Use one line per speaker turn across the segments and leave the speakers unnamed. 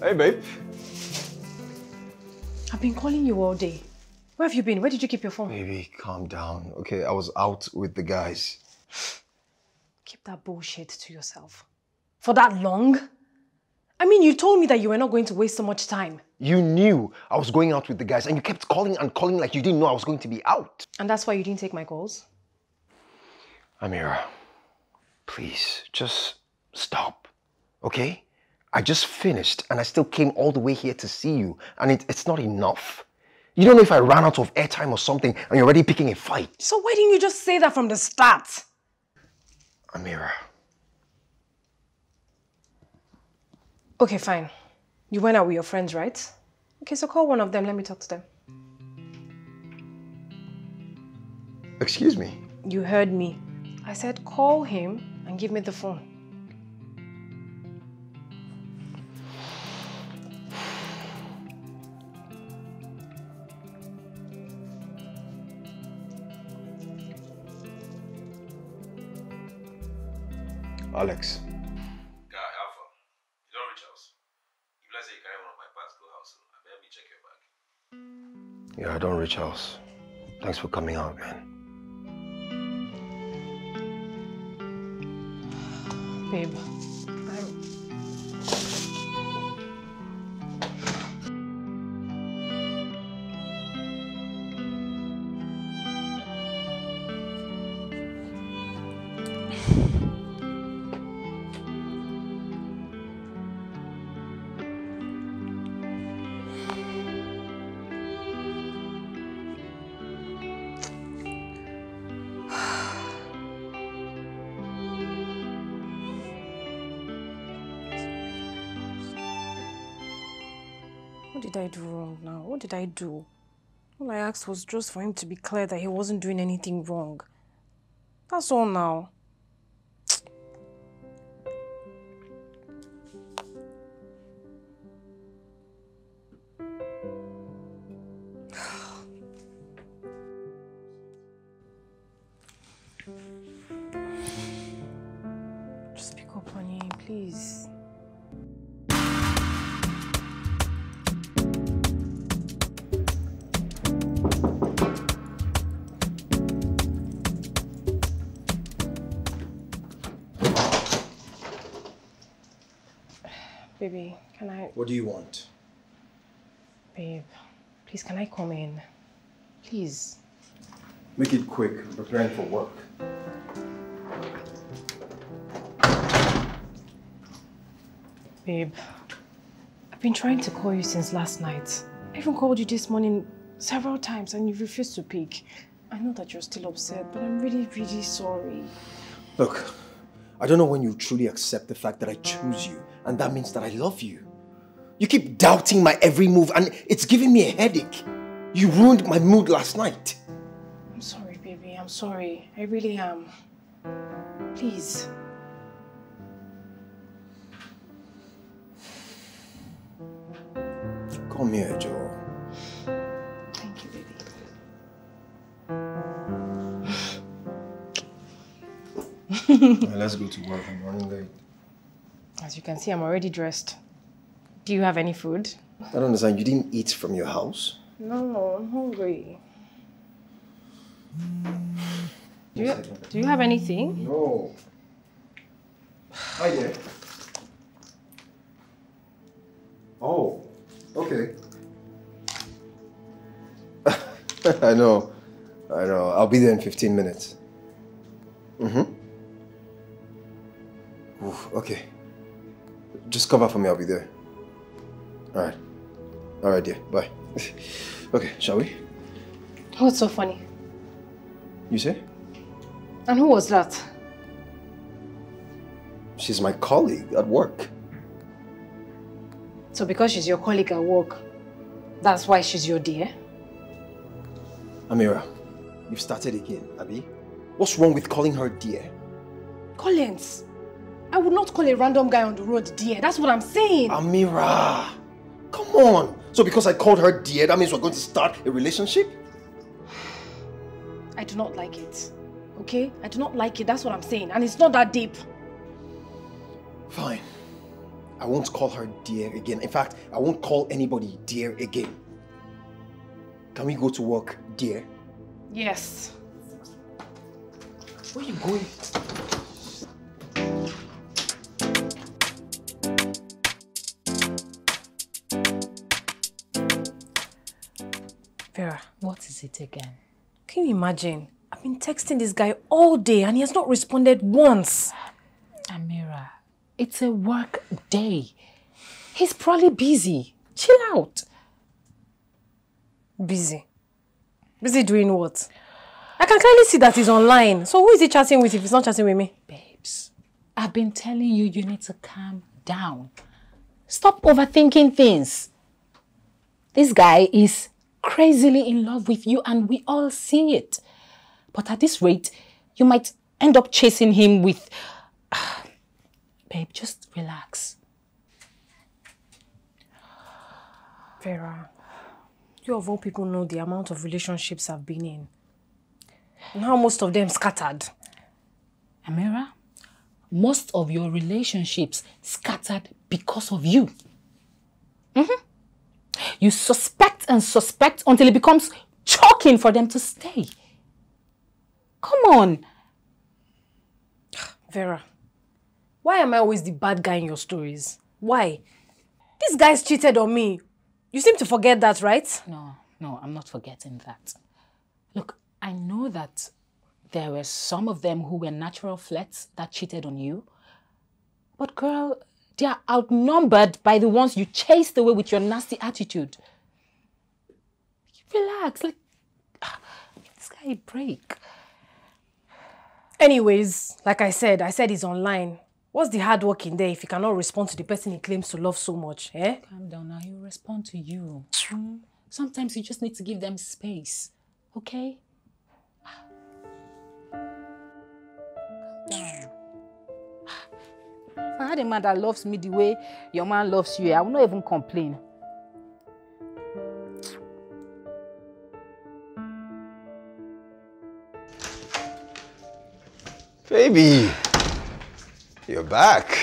Hey, babe.
I've been calling you all day. Where have you been? Where did you keep your phone?
Baby, calm down. Okay, I was out with the guys.
Keep that bullshit to yourself. For that long? I mean, you told me that you were not going to waste so much time.
You knew I was going out with the guys and you kept calling and calling like you didn't know I was going to be out.
And that's why you didn't take my calls?
Amira, please, just stop, okay? I just finished and I still came all the way here to see you and it, it's not enough. You don't know if I ran out of airtime or something and you're already picking a fight.
So why didn't you just say that from the start?
Amira.
Okay, fine. You went out with your friends, right? Okay, so call one of them. Let me talk to them.
Excuse me?
You heard me. I said call him and give me the phone.
Alex.
Guy, Alpha, you don't reach house. If let's say you carry one of my parts go house, I better me check your bag.
Yeah, I don't reach house. Thanks for coming out, man.
Babe, I do wrong now? What did I do? All I asked was just for him to be clear that he wasn't doing anything wrong. That's all now. Just pick up on him, please. Baby, can I...
What do you want?
Babe, please, can I come in? Please.
Make it quick. I'm preparing for work.
Babe, I've been trying to call you since last night. I even called you this morning several times and you refused to pick. I know that you're still upset, but I'm really, really sorry.
Look, I don't know when you truly accept the fact that I choose you, and that means that I love you. You keep doubting my every move, and it's giving me a headache. You ruined my mood last night.
I'm sorry, baby. I'm sorry. I really am. Please.
Come here, Joe. let's go to work. I'm running late.
As you can see, I'm already dressed. Do you have any food?
I don't understand. You didn't eat from your house?
No, I'm hungry. Do you, do you have anything?
No. Hi there. Oh, okay. I know. I know. I'll be there in 15 minutes. Mm-hmm. Oof, okay. Just cover for me. I'll be there. All right. All right, dear. Bye. okay, shall we?
Oh, What's so funny?
You say?
And who was that?
She's my colleague at work.
So because she's your colleague at work, that's why she's your dear?
Amira, you've started again, Abby. What's wrong with calling her dear?
Collins, I would not call a random guy on the road dear. That's what I'm saying.
Amira, come on. So because I called her dear, that means we're going to start a relationship?
I do not like it. Okay? I do not like it. That's what I'm saying. And it's not that deep.
Fine. I won't call her dear again. In fact, I won't call anybody dear again. Can we go to work, dear?
Yes.
Where are you going?
Vera,
What is it again?
can you imagine? I've been texting this guy all day and he has not responded once.
Amira, it's a work day. He's probably busy. Chill out.
Busy. Busy doing what? I can clearly see that he's online. So who is he chatting with if he's not chatting with me?
Babes, I've been telling you, you need to calm down. Stop overthinking things. This guy is crazily in love with you and we all see it. But at this rate, you might end up chasing him with... Babe, just relax.
Vera, you of all people know the amount of relationships I've been in. And how most of them scattered.
Amira, most of your relationships scattered because of you. Mhm. You suspect and suspect until it becomes choking for them to stay. Come on.
Vera, why am I always the bad guy in your stories? Why? These guys cheated on me. You seem to forget that, right?
No, no, I'm not forgetting that. Look, I know that there were some of them who were natural flirts that cheated on you. But girl, they are outnumbered by the ones you chased away with your nasty attitude. Relax, like, give this guy a break.
Anyways, like I said, I said he's online. What's the hard work in there if he cannot respond to the person he claims to love so much, eh?
Calm down now, he'll respond to you. Hmm? Sometimes you just need to give them space, okay? Had a man that loves me the way your man loves you, eh? I will not even complain.
Baby, you're back.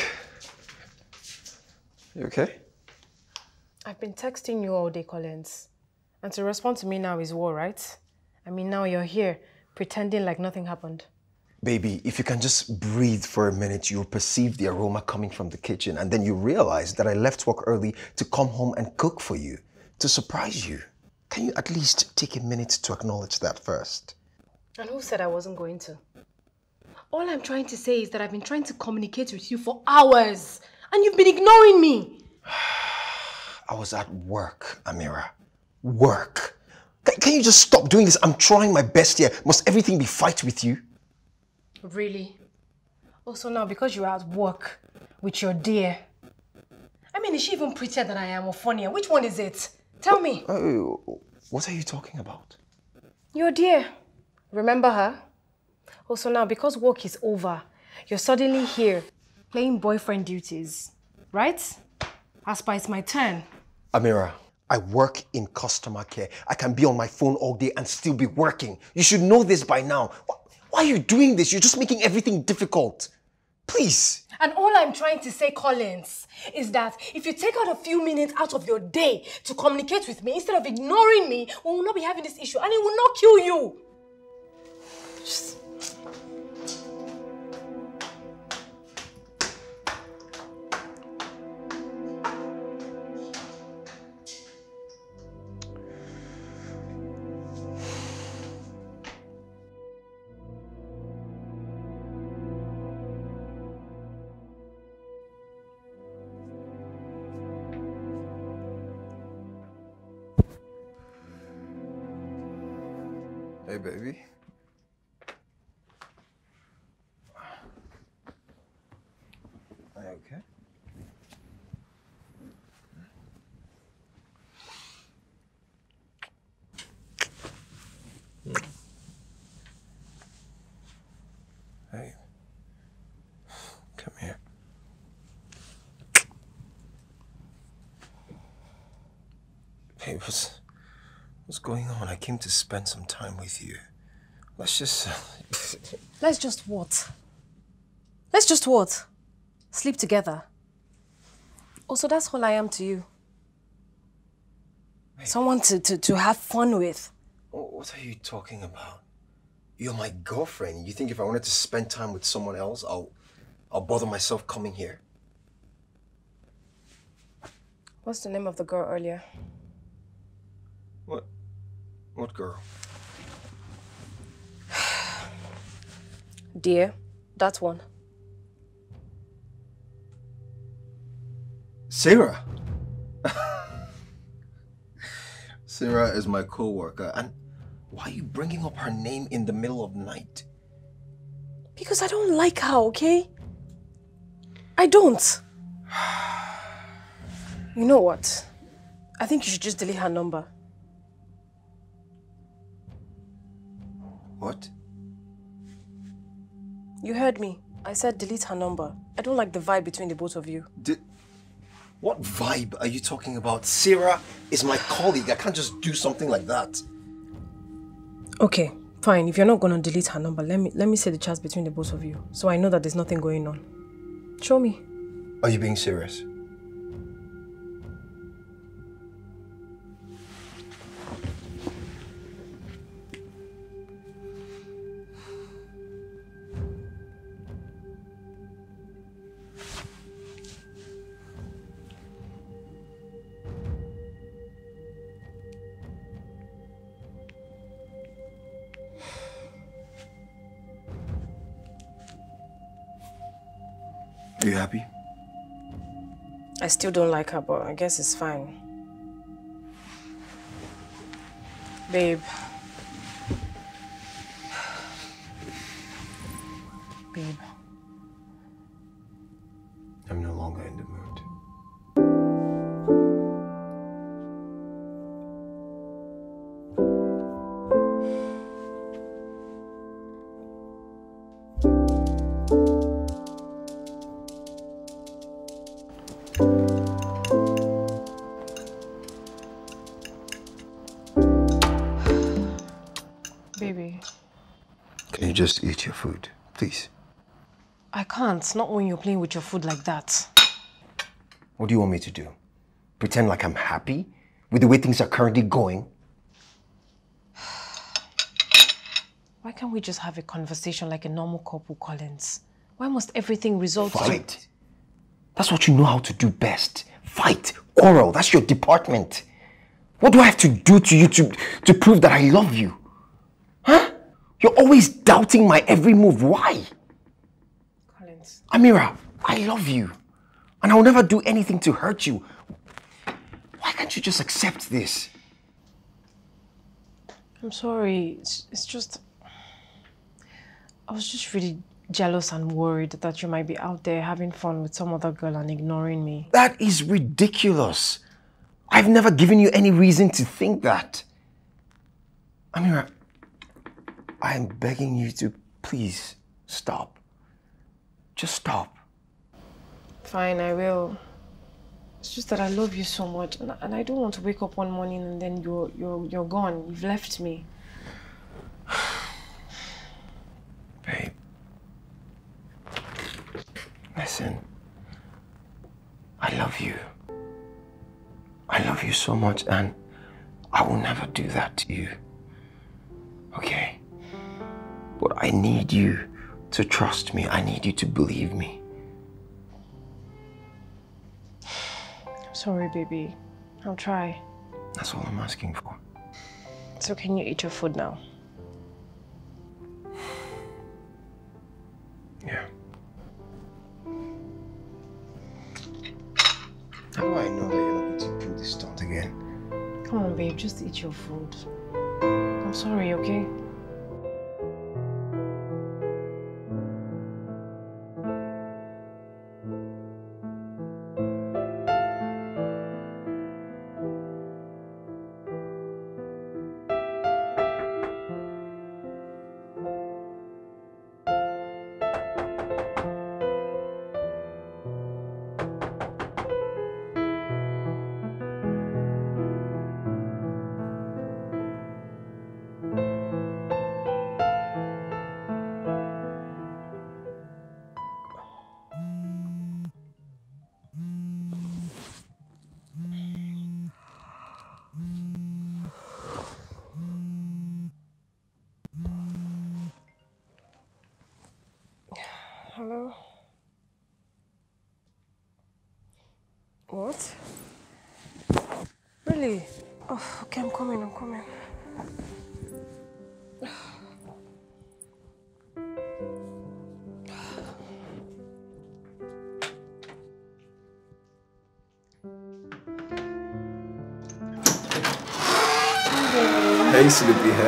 You okay?
I've been texting you all day, Collins. And to respond to me now is war, right? I mean, now you're here, pretending like nothing happened.
Baby, if you can just breathe for a minute, you'll perceive the aroma coming from the kitchen, and then you realize that I left work early to come home and cook for you, to surprise you. Can you at least take a minute to acknowledge that first?
And who said I wasn't going to? All I'm trying to say is that I've been trying to communicate with you for hours, and you've been ignoring me.
I was at work, Amira. Work. Can, can you just stop doing this? I'm trying my best here. Must everything be fight with you?
Really? Also now, because you're at work with your dear. I mean, is she even prettier than I am or funnier? Which one is it? Tell me.
Oh, what are you talking about?
Your dear. Remember her? Also now, because work is over, you're suddenly here playing boyfriend duties, right? As per it's my turn.
Amira, I work in customer care. I can be on my phone all day and still be working. You should know this by now. Wh- Why are you doing this? You're just making everything difficult. Please.
And all I'm trying to say, Collins, is that if you take out a few minutes out of your day to communicate with me instead of ignoring me, we will not be having this issue and it will not kill you. Just-
what's, what's going on? I came to spend some time with you. Let's just.
Let's just what? Let's just what? Sleep together. Also, that's all I am to you. Someone to, to, to have fun with.
What are you talking about? You're my girlfriend. You think if I wanted to spend time with someone else, I'll, I'll bother myself coming here?
What's the name of the girl earlier?
What? What girl?
Dear, that one.
Sarah. Sarah is my co-worker, and why are you bringing up her name in the middle of the night?
Because I don't like her, okay? I don't. You know what? I think you should just delete her number.
What?
You heard me. I said delete her number. I don't like the vibe between the both of you.
What vibe are you talking about? Sarah is my colleague. I can't just do something like that.
Okay, fine. If you're not gonna delete her number, let me let me see the chats between the both of you, so I know that there's nothing going on. Show me.
Are you being serious?
I still don't like her, but I guess it's fine. Babe. Babe.
Just eat your food, please?
I can't. Not when you're playing with your food like that.
What do you want me to do? Pretend like I'm happy with the way things are currently going?
Why can't we just have a conversation like a normal couple, Collins? Why must everything result to-
Fight. That's what you know how to do best. Fight, quarrel. That's your department. What do I have to do to you to, to prove that I love you? You're always doubting my every move. Why?
Collins.
Amira, I love you. And I'll never do anything to hurt you. Why can't you just accept this?
I'm sorry. It's, it's just. I was just really jealous and worried that you might be out there having fun with some other girl and ignoring me.
That is ridiculous. I've never given you any reason to think that. Amira, I'm begging you to please stop. Just stop.
Fine, I will. It's just that I love you so much, and, and I don't want to wake up one morning and then you're you're you're gone. You've left me.
Babe. Listen. I love you. I love you so much, and I will never do that to you. Okay? But I need you to trust me. I need you to believe me.
I'm sorry, baby. I'll try.
That's all I'm asking for.
So can you eat your food now?
Yeah. How do I know that you're not going to pull this stunt again?
Come on, babe. Just eat your food. I'm sorry, okay?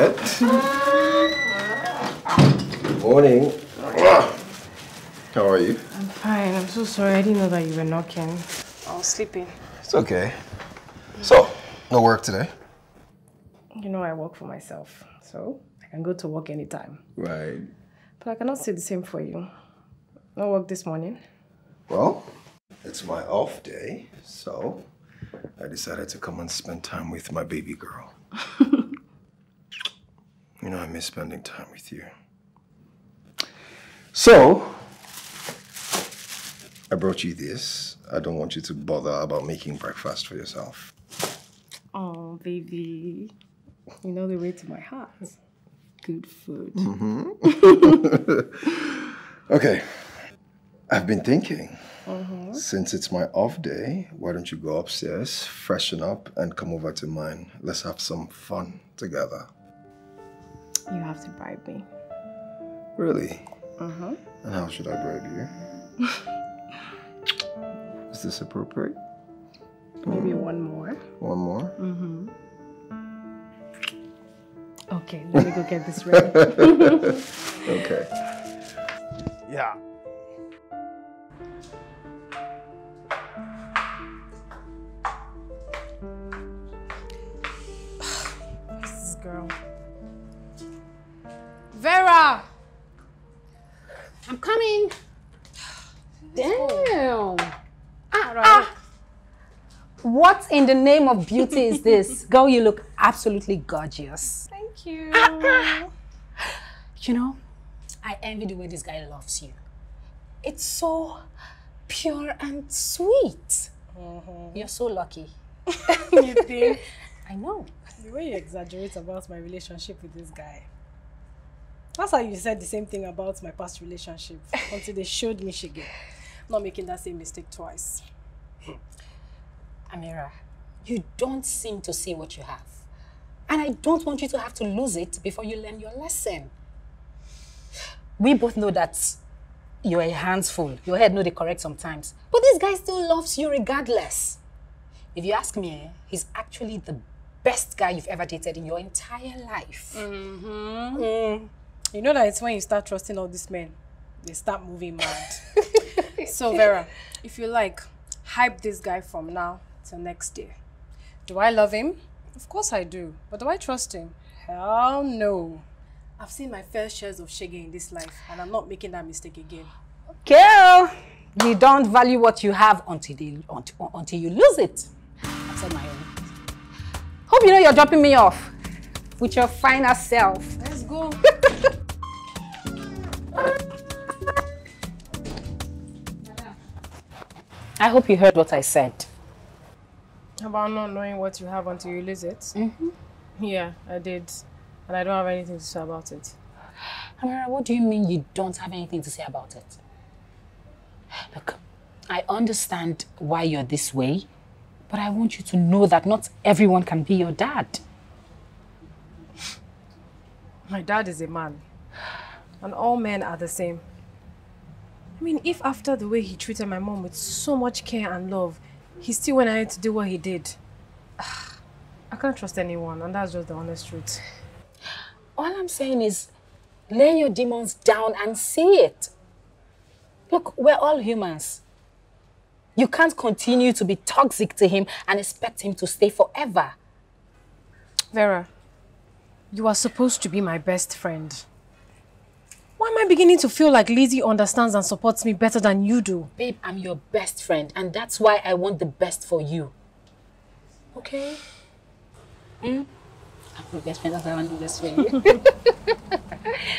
Sleepyhead. Good morning. How are you?
I'm fine. I'm so sorry. I didn't know that you were knocking. I was sleeping.
It's okay. So, no work today?
You know I work for myself, so I can go to work anytime.
Right.
But I cannot say the same for you. No work this morning.
Well, it's my off day, so I decided to come and spend time with my baby girl. you know, I miss spending time with you. So, I brought you this. I don't want you to bother about making breakfast for yourself.
Oh, baby. You know the way to my heart. Good food. Mm-hmm.
Okay. I've been thinking. Uh-huh. Since it's my off day, why don't you go upstairs, freshen up, and come over to mine? Let's have some fun together.
You have to bribe me.
Really?
Uh-huh.
And how should I bribe you? Is this appropriate?
Maybe one more.
One more? Mm-hmm.
Okay, let me go get this ready.
Okay. Yeah.
I'm coming. Damn. Ah, ah. What in the name of beauty is this? Girl, you look absolutely gorgeous.
Thank you.
You know, I envy the way this guy loves you. It's so pure and sweet. You're so lucky.
you think?
I know.
The way you exaggerate about my relationship with this guy. That's how you said the same thing about my past relationship until they showed me Shege. Not making that same mistake twice. Hmm.
Amira, you don't seem to see what you have. And I don't want you to have to lose it before you learn your lesson. We both know that you're a handful. Your head know the correct sometimes. But this guy still loves you regardless. If you ask me, eh, he's actually the best guy you've ever dated in your entire life. Mm-hmm. Mm.
You know that it's when you start trusting all these men, they start moving mad. so Vera, if you like, hype this guy from now till next year. Do I love him? Of course I do. But do I trust him? Hell no. I've seen my fair shares of Shege in this life, and I'm not making that mistake again.
Girl, you don't value what you have until, they, until, until you lose it. I've said my own. Hope you know you're dropping me off with your finer self.
Let's go.
I hope you heard what I said.
About not knowing what you have until you lose it? Mm-hmm. Yeah, I did. And I don't have anything to say about it.
Amara, what do you mean you don't have anything to say about it? Look, I understand why you're this way, but I want you to know that not everyone can be your dad.
My dad is a man. And all men are the same. I mean, if after the way he treated my mom with so much care and love, he still went ahead to do what he did, I can't trust anyone, and that's just the honest truth.
All I'm saying is, lay your demons down and see it. Look, we're all humans. You can't continue to be toxic to him and expect him to stay forever.
Vera, you are supposed to be my best friend. Why am I beginning to feel like Lizzie understands and supports me better than you do?
Babe, I'm your best friend, and that's why I want the best for you. Okay? Mm? I'm your best friend, that's why I want the best for you.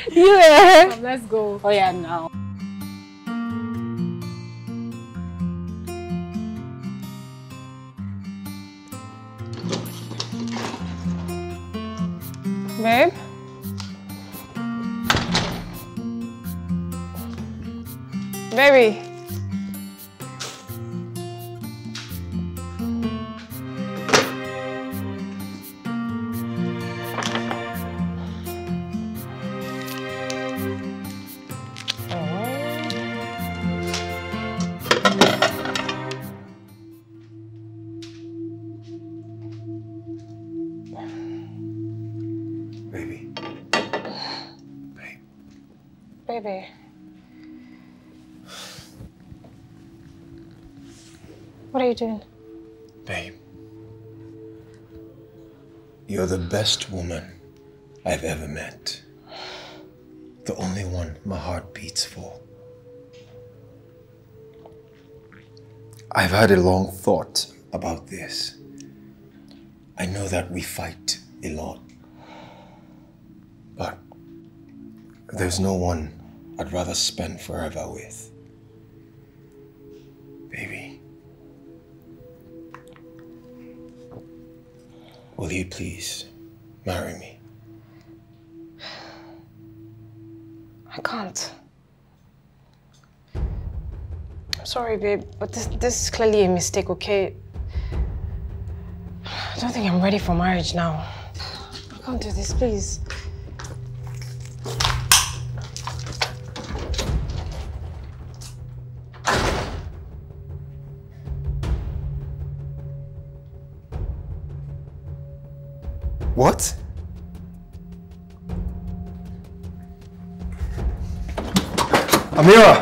yeah.
Let's go.
Oh, yeah, now.
Babe? Baby. What are you doing?
Babe. You're the best woman I've ever met. The only one my heart beats for. I've had a long thought about this. I know that we fight a lot. But there's no one I'd rather spend forever with. Will you please marry me?
I can't. I'm sorry, babe, but this, this is clearly a mistake, okay? I don't think I'm ready for marriage now. I can't do this, please.
What? Amira!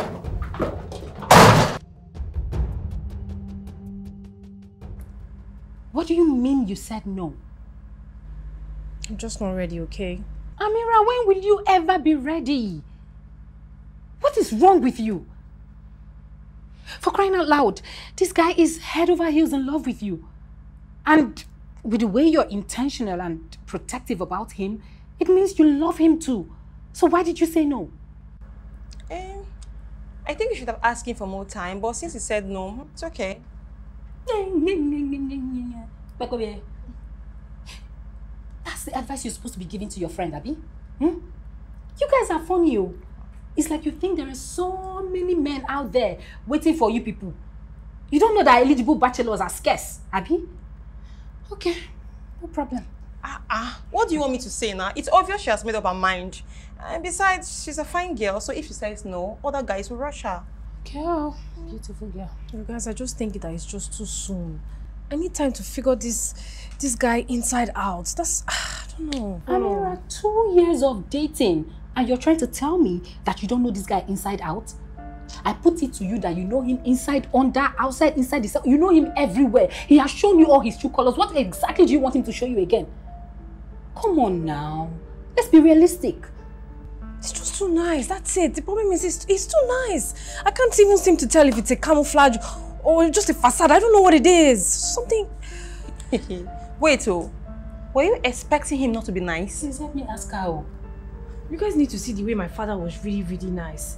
What do you mean you said no?
I'm just not ready, okay?
Amira, when will you ever be ready? What is wrong with you? For crying out loud, this guy is head over heels in love with you. And with the way you're intentional and protective about him, it means you love him too. So why did you say no?
Um, I think you should have asked him for more time, but since he said no, it's okay.
That's the advice you're supposed to be giving to your friend, Abby. Hmm? You guys are funny, oh. It's like you think there are so many men out there waiting for you people. You don't know that eligible bachelors are scarce, Abby? Okay, no problem.
Ah, ah, what do you want me to say now? It's obvious she has made up her mind. And besides, she's a fine girl, so if she says no, other guys will rush her.
Girl, beautiful girl.
You guys, I just think that it's just too soon. I need time to figure this this guy inside out. That's I don't know. I don't know.
Amira, two years of dating, and you're trying to tell me that you don't know this guy inside out? I put it to you that you know him inside, under, outside, inside, the You know him everywhere. He has shown you all his true colors. What exactly do you want him to show you again? Come on now. Let's be realistic.
It's just too nice. That's it. The problem is it's, it's too nice. I can't even seem to tell if it's a camouflage or just a facade. I don't know what it is. Something.
Wait, oh. Were you expecting him not to be nice?
Please let me ask her. oh.
You guys need to see the way my father was really, really nice.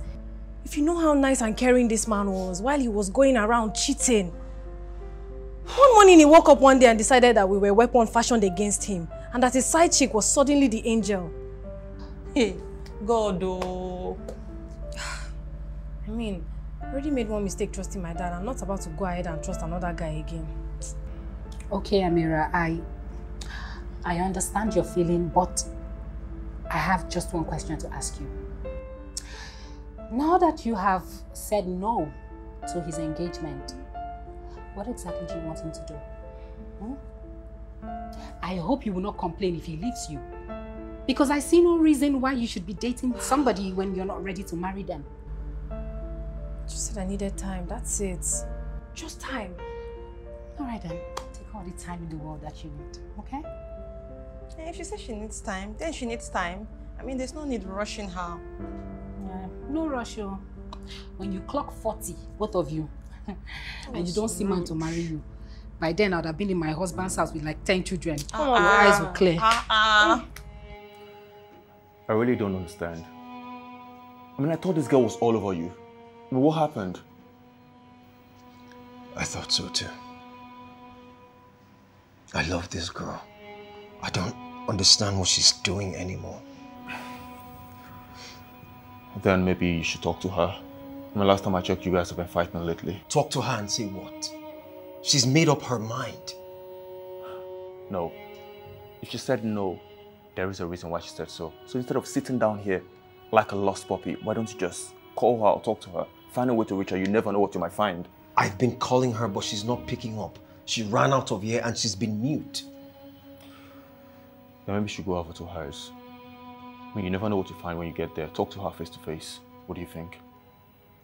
If you know how nice and caring this man was while he was going around cheating. One morning he woke up one day and decided that we were weapon fashioned against him and that his side chick was suddenly the angel.
Hey, God, oh.
I mean, I already made one mistake trusting my dad. I'm not about to go ahead and trust another guy again.
Okay, Amira, I I understand your feeling, but I have just one question to ask you. Now that you have said no to his engagement, what exactly do you want him to do? Hmm? I hope you will not complain if he leaves you. Because I see no reason why you should be dating somebody when you're not ready to marry them.
Just said I needed time. That's it. Just time.
All right then, take all the time in the world that you need, okay?
Eh, If she says she needs time, then she needs time. I mean, there's no need rushing her.
Yeah, no rush, oh. When you clock 40, both of you, and you don't see man to marry you, by then I'd have been in my husband's house with like 10 children.
Ah,
Your eyes will clear.
Ah, ah.
I really don't understand. I mean, I thought this girl was all over you. But what happened?
I thought so too. I love this girl. I don't understand what she's doing anymore.
Then maybe you should talk to her. The last time I checked, you guys have been fighting lately.
Talk to her and say what? She's made up her mind.
No. If she said no, there is a reason why she said so. So instead of sitting down here like a lost puppy, why don't you just call her or talk to her? Find a way to reach her. You never know what you might find.
I've been calling her, but she's not picking up. She ran out of here and she's been mute.
Then maybe you should go over to hers. I mean, you never know what you find when you get there. Talk to her face to face. What do you think?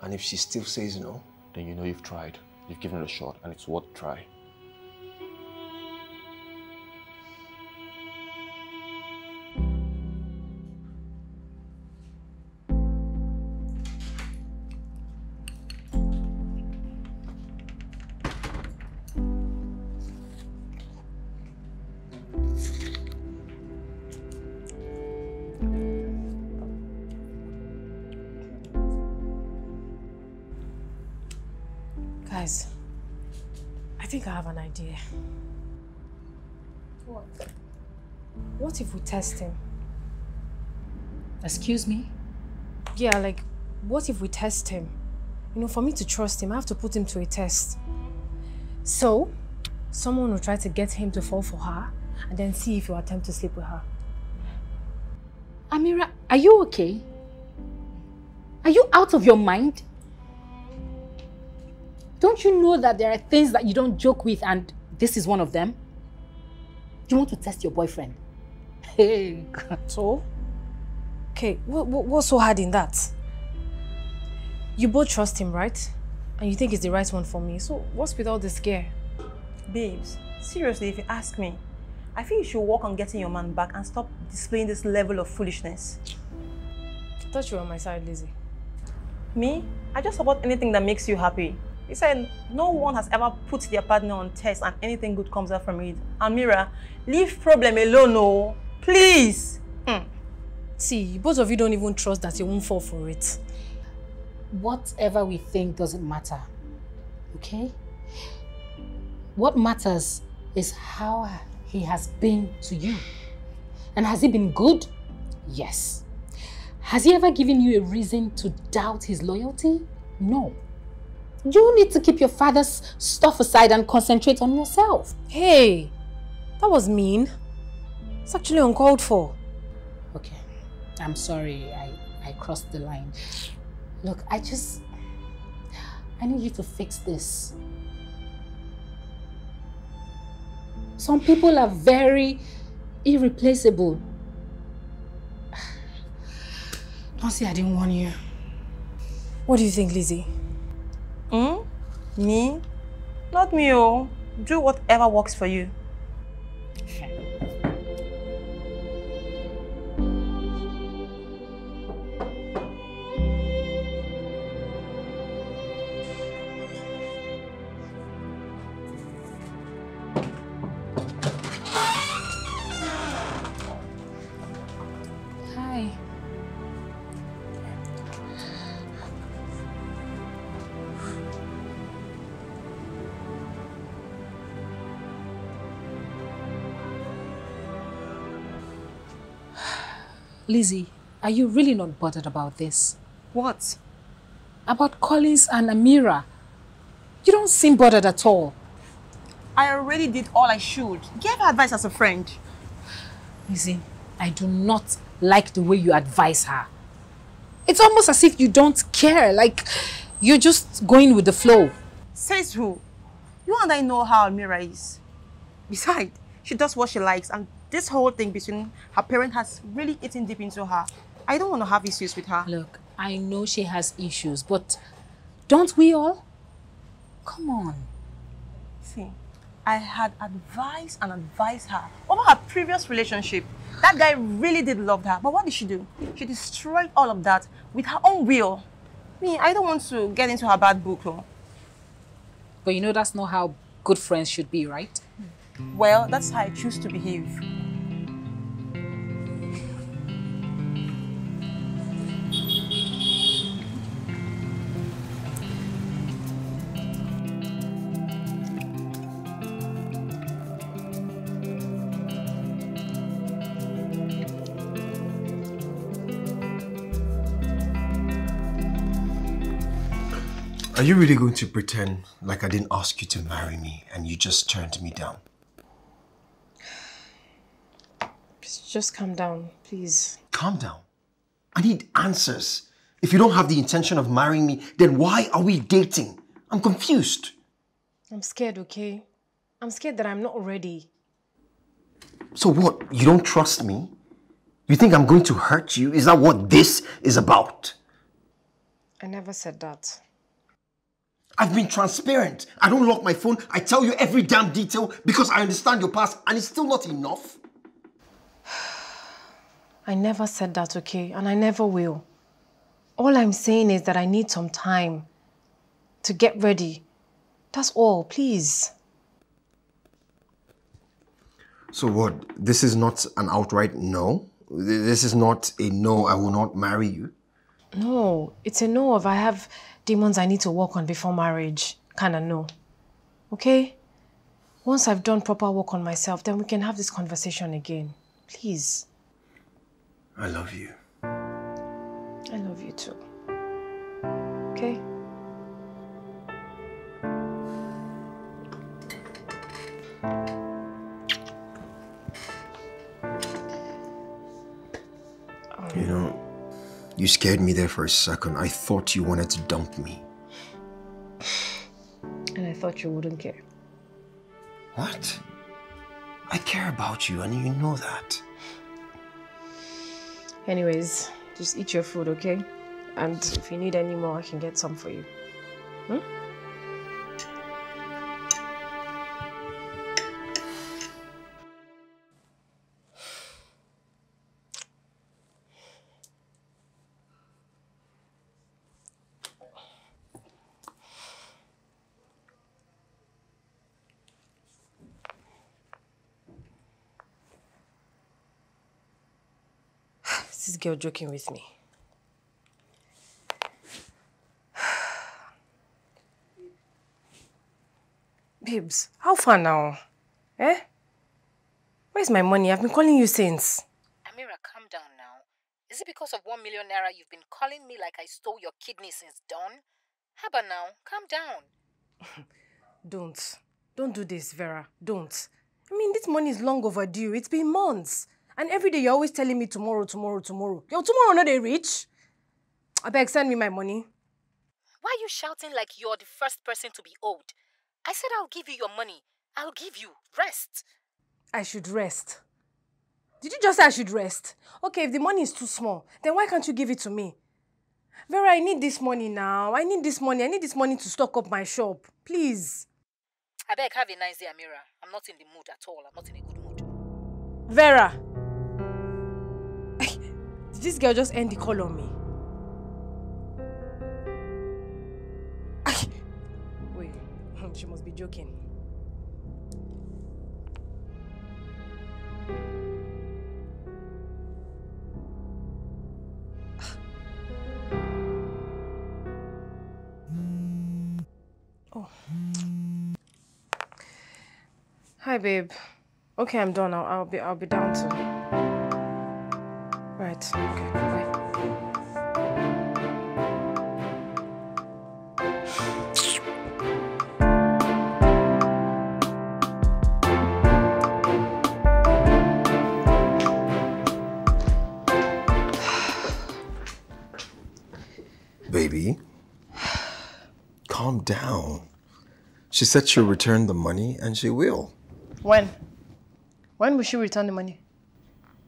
And if she still says no?
Then you know you've tried. You've given it a shot and it's worth a try.
What
if we test him?
Excuse me?
Yeah, like, what if we test him? You know, for me to trust him, I have to put him to a test. So, someone will try to get him to fall for her and then see if he'll attempt to sleep with her.
Amira, are you okay? Are you out of your mind? Don't you know that there are things that you don't joke with and this is one of them? You want to test your boyfriend? Hey,
So? Okay, what, what, what's so hard in that? You both trust him, right? And you think he's the right one for me. So what's with all this scare?
Babes, seriously, if you ask me, I think you should work on getting your man back and stop displaying this level of foolishness.
I thought you were on my side, Lizzie.
Me, I just support anything that makes you happy. He said no one has ever put their partner on test and anything good comes out from it. Amira, leave problem alone, no. Please. Hmm.
See, both of you don't even trust that he won't fall for it.
whatever we think doesn't matter. Okay? What matters is how he has been to you. And has he been good? Yes. Has he ever given you a reason to doubt his loyalty? No. You need to keep your father's stuff aside and concentrate on yourself.
Hey, that was mean. It's actually uncalled for.
Okay, I'm sorry I, I crossed the line. Look, I just, I need you to fix this. Some people are very irreplaceable. Don't say I didn't warn you.
What do you think, Lizzie?
Hmm? Me? Not me, oh. Do whatever works for you.
Lizzie, are you really not bothered about this?
What?
About Collins and Amira? You don't seem bothered at all.
I already did all I should. Give her advice as a friend.
Lizzie, I do not like the way you advise her. It's almost as if you don't care, like you're just going with the flow.
Says who? You and I know how Amira is. Besides, she does what she likes, and this whole thing between her parent has really eaten deep into her. I don't want to have issues with her.
Look, I know she has issues, but don't we all? Come on.
See, I had advised and advised her over her previous relationship. That guy really did love her, but what did she do? She destroyed all of that with her own will. Me, I don't want to get into her bad book. oh.
But you know that's not how good friends should be, right?
Well, that's how I choose to behave.
You really going to pretend like I didn't ask you to marry me and you just turned me down?
Just calm down, please.
Calm down. I need answers. If you don't have the intention of marrying me, then why are we dating? I'm confused.
I'm scared, okay? I'm scared that I'm not ready.
So what? You don't trust me? You think I'm going to hurt you? Is that what this is about?
I never said that.
I've been transparent. I don't lock my phone. I tell you every damn detail because I understand your past and it's still not enough.
I never said that, okay? And I never will. All I'm saying is that I need some time to get ready. That's all, please.
So what? This is not an outright no? This is not a no, I will not marry you?
No, it's a no of I have demons I need to work on before marriage. Kinda no. Okay? Once I've done proper work on myself, then we can have this conversation again. Please.
I love you.
I love you too. Okay?
You know, you scared me there for a second. I thought you wanted to dump me.
And I thought you wouldn't care.
What? I care about you and you know that.
Anyways, just eat your food, okay? And if you need any more, I can get some for you. Hmm? This girl joking with me? Babes, how far now? Eh? Where's my money? I've been calling you since.
Amira, calm down now. Is it because of one million naira you've been calling me like I stole your kidney since dawn? How about now? Calm down.
Don't. Don't do this, Vera. Don't. I mean, this money is long overdue. It's been months. And every day you're always telling me tomorrow, tomorrow, tomorrow. Yo, tomorrow not they reach. I beg, send me my money.
Why are you shouting like you're the first person to be owed? I said I'll give you your money. I'll give you. Rest.
I should rest. Did you just say I should rest? Okay, if the money is too small, then why can't you give it to me? Vera, I need this money now. I need this money. I need this money to stock up my shop. Please.
I beg, have a nice day, Amira. I'm not in the mood at all. I'm not in a good mood.
Vera! Did this girl just end the call on me? Wait, she must be joking. Oh. Hi, babe. Okay, I'm done. I'll, I'll be I'll be down soon. Right. Okay. Bye.
Baby, calm down. She said she'll return the money and she will.
When? When will she return the money?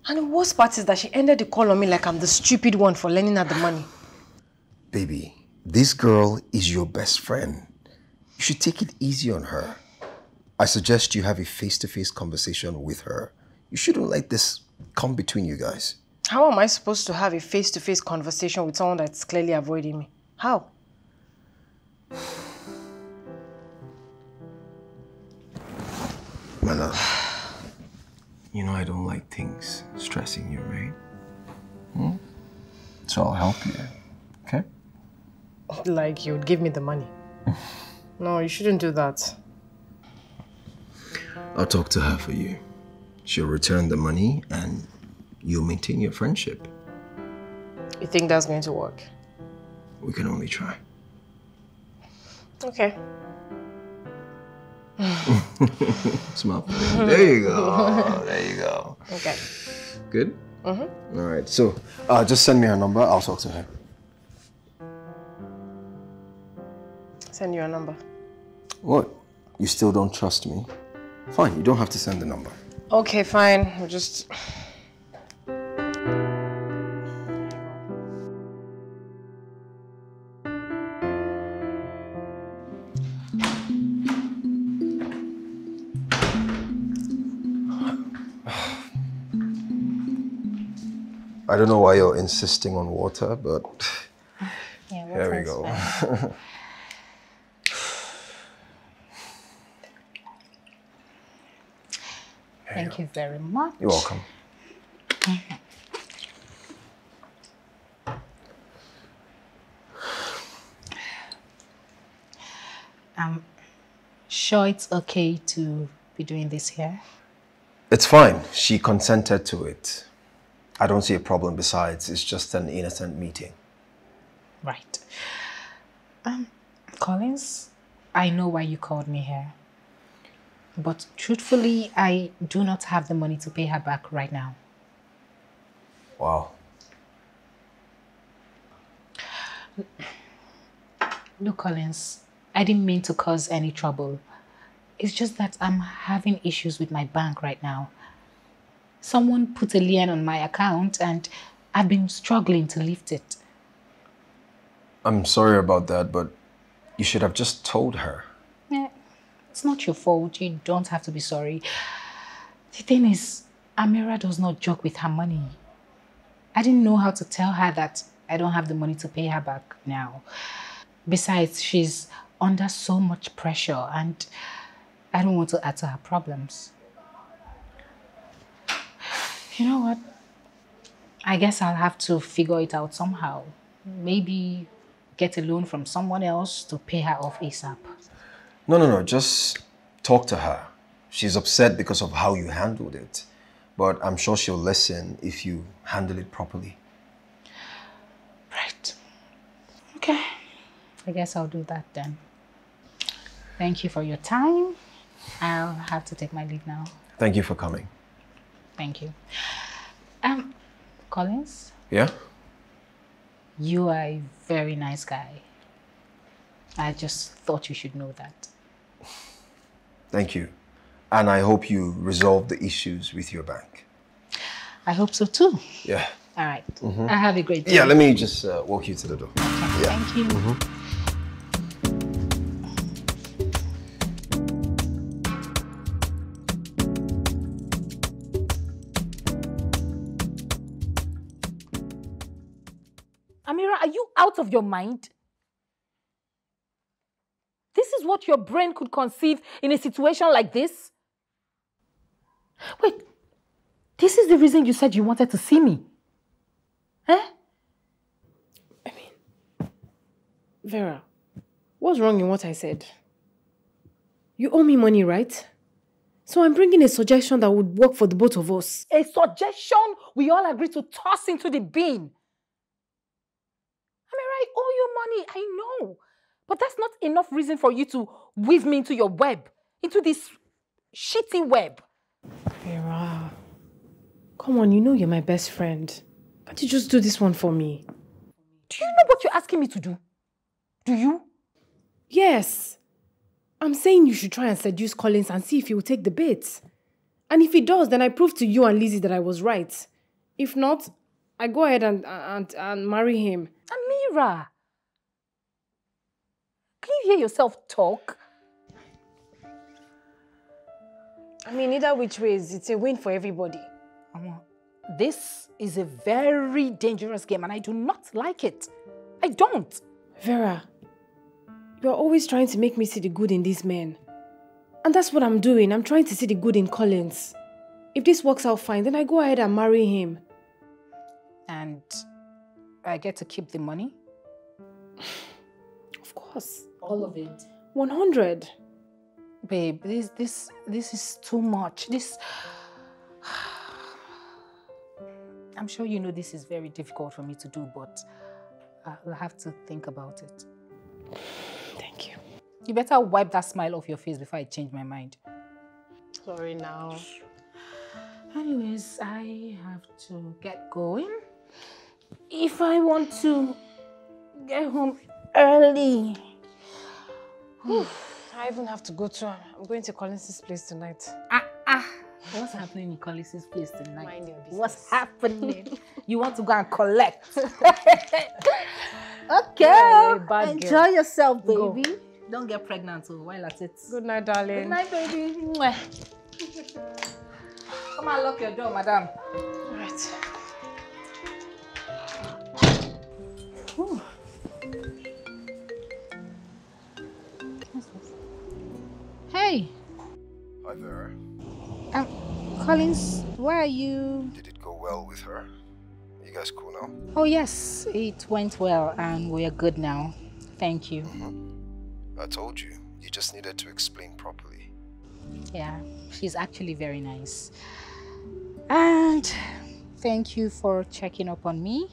And the worst part is that she ended the call on me like I'm the stupid one for lending her the money.
Baby, this girl is your best friend. You should take it easy on her. I suggest you have a face to face conversation with her. You shouldn't let this come between you guys.
How am I supposed to have a face to face conversation with someone that's clearly avoiding me? How?
My love, you know I don't like things stressing you, right? Hmm? So I'll help you, okay?
Like you would give me the money. no, you shouldn't do that.
I'll talk to her for you. She'll return the money and you'll maintain your friendship.
You think that's going to work?
We can only try.
Okay.
Smile. There you go. There you go.
Okay.
Good? Mm-hmm. All right. So, uh, just send me her number. I'll talk to her.
Send you a number.
What? You still don't trust me? Fine. You don't have to send the number.
Okay, fine. We'll just.
I don't know why you're insisting on water, but
Yeah,
here we go.
Thank you very much.
You're welcome. Mm-hmm.
I'm sure it's okay to be doing this here.
It's fine. She consented to it. I don't see a problem. Besides, it's just an innocent meeting.
Right. Um, Collins, I know why you called me here. But truthfully, I do not have the money to pay her back right now.
Wow.
Look, Collins, I didn't mean to cause any trouble. It's just that I'm having issues with my bank right now. Someone put a lien on my account and I've been struggling to lift it.
I'm sorry about that, but you should have just told her.
Eh, It's not your fault. You don't have to be sorry. The thing is, Amira does not joke with her money. I didn't know how to tell her that I don't have the money to pay her back now. Besides, she's under so much pressure and I don't want to add to her problems. You know what? I guess I'll have to figure it out somehow. Maybe get a loan from someone else to pay her off ASAP.
No, no, no. Just talk to her. She's upset because of how you handled it. But I'm sure she'll listen if you handle it properly.
Right. Okay. I guess I'll do that then. Thank you for your time. I'll have to take my leave now.
Thank you for coming.
Thank you. Um, Collins,
Yeah?
you are a very nice guy. I just thought you should know that.
Thank you. And I hope you resolve the issues with your bank.
I hope so too.
Yeah.
All right. I have a great day.
Yeah, let me just uh, walk you to the door.
Okay,
yeah.
Thank you.
Amira, are out of your mind? This is what your brain could conceive in a situation like this? Wait, this is the reason you said you wanted to see me? Eh?
I mean, Vera, what's wrong in what I said? You owe me money, right? So I'm bringing a suggestion that would work for the both of us.
A suggestion we all agree to toss into the bin. I owe you money, I know. But that's not enough reason for you to weave me into your web, into this shitty web.
Vera, come on, you know you're my best friend. Can't you just do this one for me?
Do you know what you're asking me to do? Do you?
Yes. I'm saying you should try and seduce Collins and see if he will take the bait. And if he does, then I prove to you and Lizzie that I was right. If not, I go ahead and, and, and marry him.
Amira, can you hear yourself talk?
I mean, either which ways, it's a win for everybody.
Omo, This is a very dangerous game and I do not like it. I don't.
Vera, you're always trying to make me see the good in these men. And that's what I'm doing. I'm trying to see the good in Collins. If this works out fine, then I go ahead and marry him.
And I get to keep the money?
Of course.
All of it.
100.
Babe, this this this is too much. This I'm sure you know this is very difficult for me to do, but uh, I'll have to think about it.
Thank you.
You better wipe that smile off your face before I change my mind.
Sorry now.
Anyways, I have to get going. If I want to get home early.
I even have to go to. I'm going to Collins' place tonight.
Ah, ah. What's happening in Collins' place tonight?
Mind your
What's happening? you want to go and collect? okay.
Yeah, you're a bad
Enjoy
girl.
yourself,
Go.
baby. Don't get pregnant oh, while at it.
Good night, darling.
Good night, baby. Come and lock your door, madam.
Hi there.
um, Collins, where are you?
Did it go well with her? You guys cool now?
Oh, yes, it went well and we are good now. Thank you.
I told you. You just needed to explain properly.
Yeah, she's actually very nice. And thank you for checking up on me.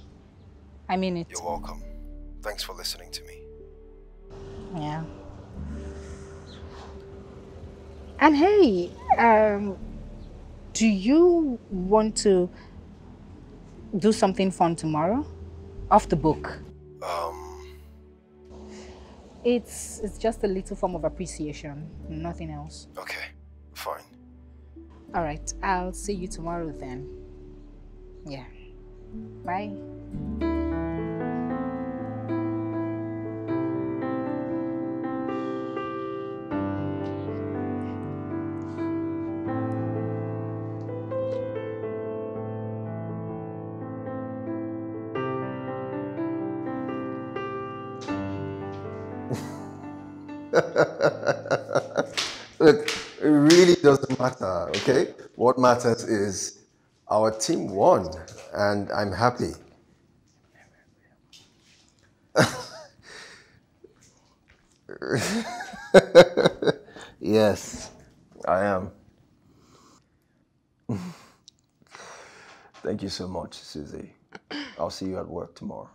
I mean it.
You're welcome. Thanks for listening to me.
Yeah. And hey, um, do you want to do something fun tomorrow? Off the book.
Um,
It's it's just a little form of appreciation, nothing else.
okay. Fine.
All right, I'll see you tomorrow then. Yeah. Bye.
Matter, okay? What matters is our team won, and I'm happy. yes, I am. Thank you so much, Susie. I'll see you at work tomorrow.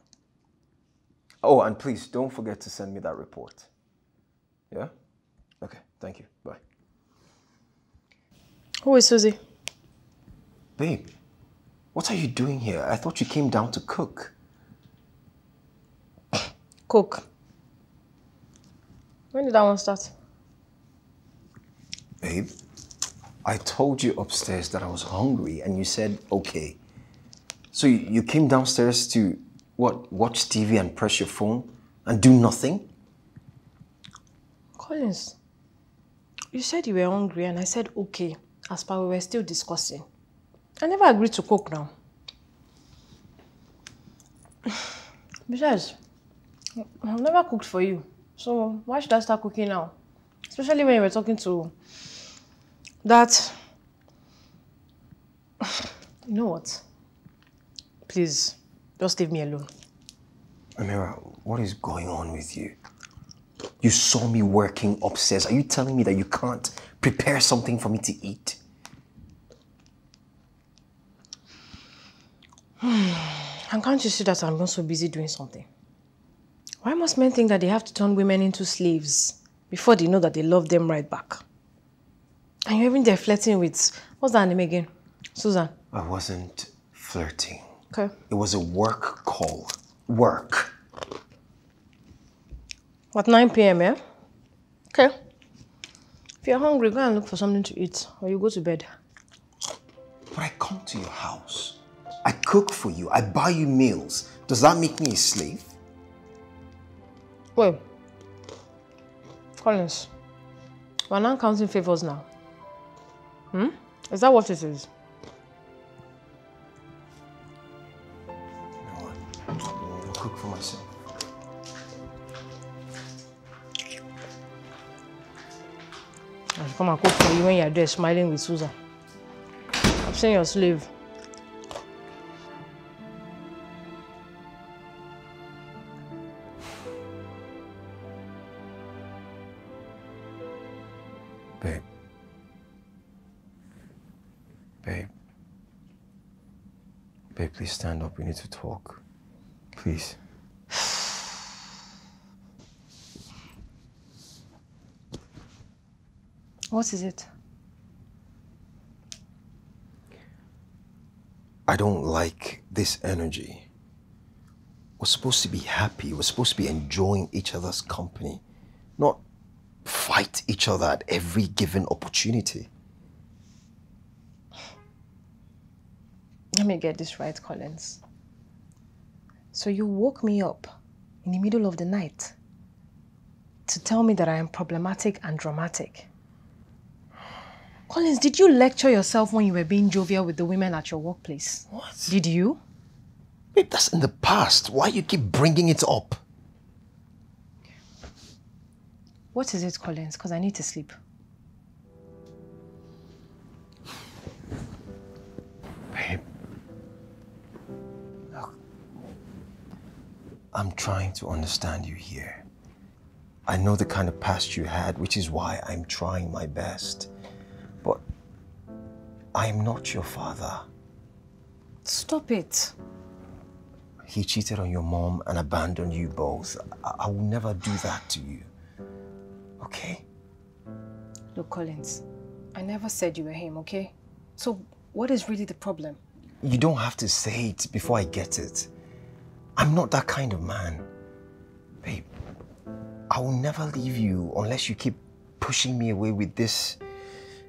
Oh, and please don't forget to send me that report. Yeah? Okay, thank you. Bye.
Who is Susie?
Babe, what are you doing here? I thought you came down to cook.
Cook. When did that one start?
Babe, I told you upstairs that I was hungry and you said okay. So you, you came downstairs to what? Watch TV and press your phone and do nothing?
Collins, you said you were hungry and I said okay, as per we were still discussing. I never agreed to cook now. Besides, I've never cooked for you. So why should I start cooking now? Especially when you were talking to that. You know what? Please, just leave me alone.
Amira, what is going on with you? You saw me working upstairs. Are you telling me that you can't prepare something for me to eat?
And can't you see that I'm not so busy doing something? Why must men think that they have to turn women into slaves before they know that they love them right back? And you're even there flirting with, what's that name again? Susan.
I wasn't flirting.
Okay.
It was a work call. Work.
At 9 p.m., yeah? Okay. If you're hungry, go and look for something to eat or you go to bed.
But I come to your house. I cook for you. I buy you meals. Does that make me a slave?
Wait. Collins, we're not counting favors now. Hmm? Is that what it is?
What? I'll cook for myself.
I should come and cook for you when you're there smiling with Susan. I'm saying your slave.
Stand up. We need to talk. Please.
What is it?
I don't like this energy. We're supposed to be happy. We're supposed to be enjoying each other's company, not fight each other at every given opportunity.
Let me get this right, Collins. So you woke me up in the middle of the night to tell me that I am problematic and dramatic. Collins, did you lecture yourself when you were being jovial with the women at your workplace?
What?
Did you?
Babe, that's in the past. Why you keep bringing it up?
What is it, Collins? Because I need to sleep.
Babe. I'm trying to understand you here. I know the kind of past you had, which is why I'm trying my best. But I am not your father.
Stop it.
He cheated on your mom and abandoned you both. I, I will never do that to you. Okay?
Look, Collins, I never said you were him, okay? So what is really the problem?
You don't have to say it before I get it. I'm not that kind of man. Babe, I will never leave you unless you keep pushing me away with this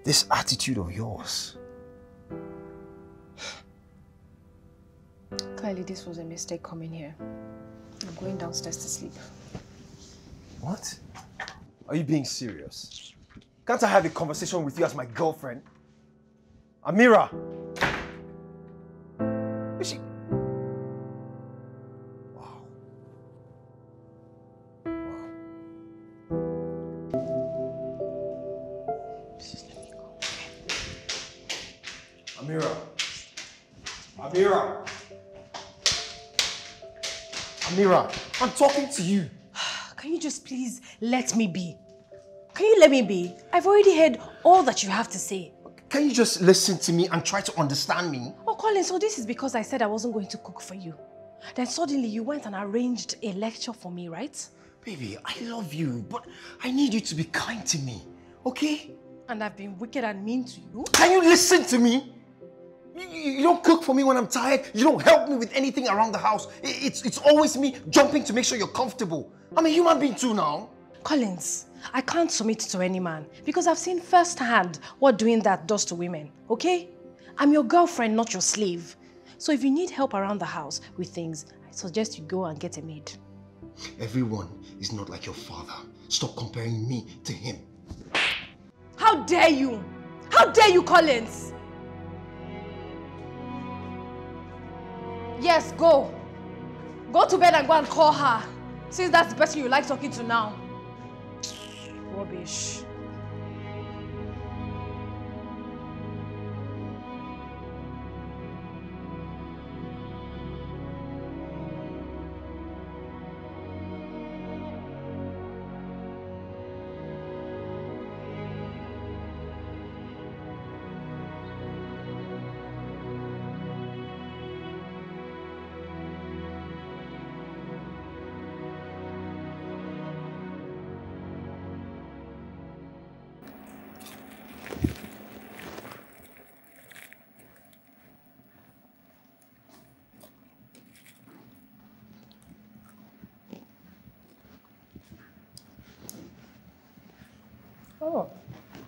this attitude of yours.
Clearly, this was a mistake coming here. I'm going downstairs to sleep.
What? Are you being serious? Can't I have a conversation with you as my girlfriend? Amira! I'm talking to you.
Can you just please let me be? Can you let me be? I've already heard all that you have to say.
Can you just listen to me and try to understand me?
Oh, Colin, so this is because I said I wasn't going to cook for you. Then suddenly you went and arranged a lecture for me, right?
Baby, I love you, but I need you to be kind to me, okay?
And I've been wicked and mean to you.
Can you listen to me? You, you- don't cook for me when I'm tired. You don't help me with anything around the house. It's, it's always me jumping to make sure you're comfortable. I'm a human being too now.
Collins, I can't submit to any man because I've seen firsthand what doing that does to women, okay? I'm your girlfriend, not your slave. So if you need help around the house with things, I suggest you go and get a maid.
Everyone is not like your father. Stop comparing me to him.
How dare you? How dare you, Collins? Yes, go. Go to bed and go and call her. Since that's the person you like talking to now. Rubbish.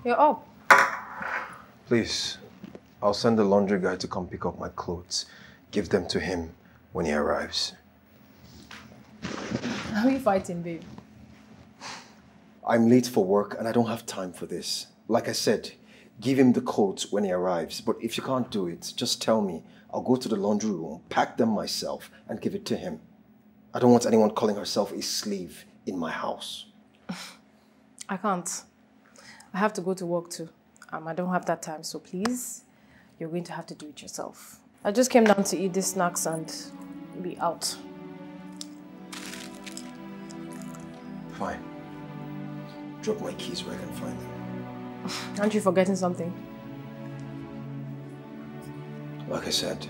You're up.
Please, I'll send the laundry guy to come pick up my clothes. Give them to him when he arrives.
Are we fighting, babe?
I'm late for work and I don't have time for this. Like I said, give him the clothes when he arrives. But if you can't do it, just tell me. I'll go to the laundry room, pack them myself, and give it to him. I don't want anyone calling herself a slave in my house.
I can't. I have to go to work too. Um, I don't have that time, so please, you're going to have to do it yourself. I just came down to eat these snacks and be out.
Fine. Drop my keys where I can find them.
Aren't you forgetting something?
Like I said,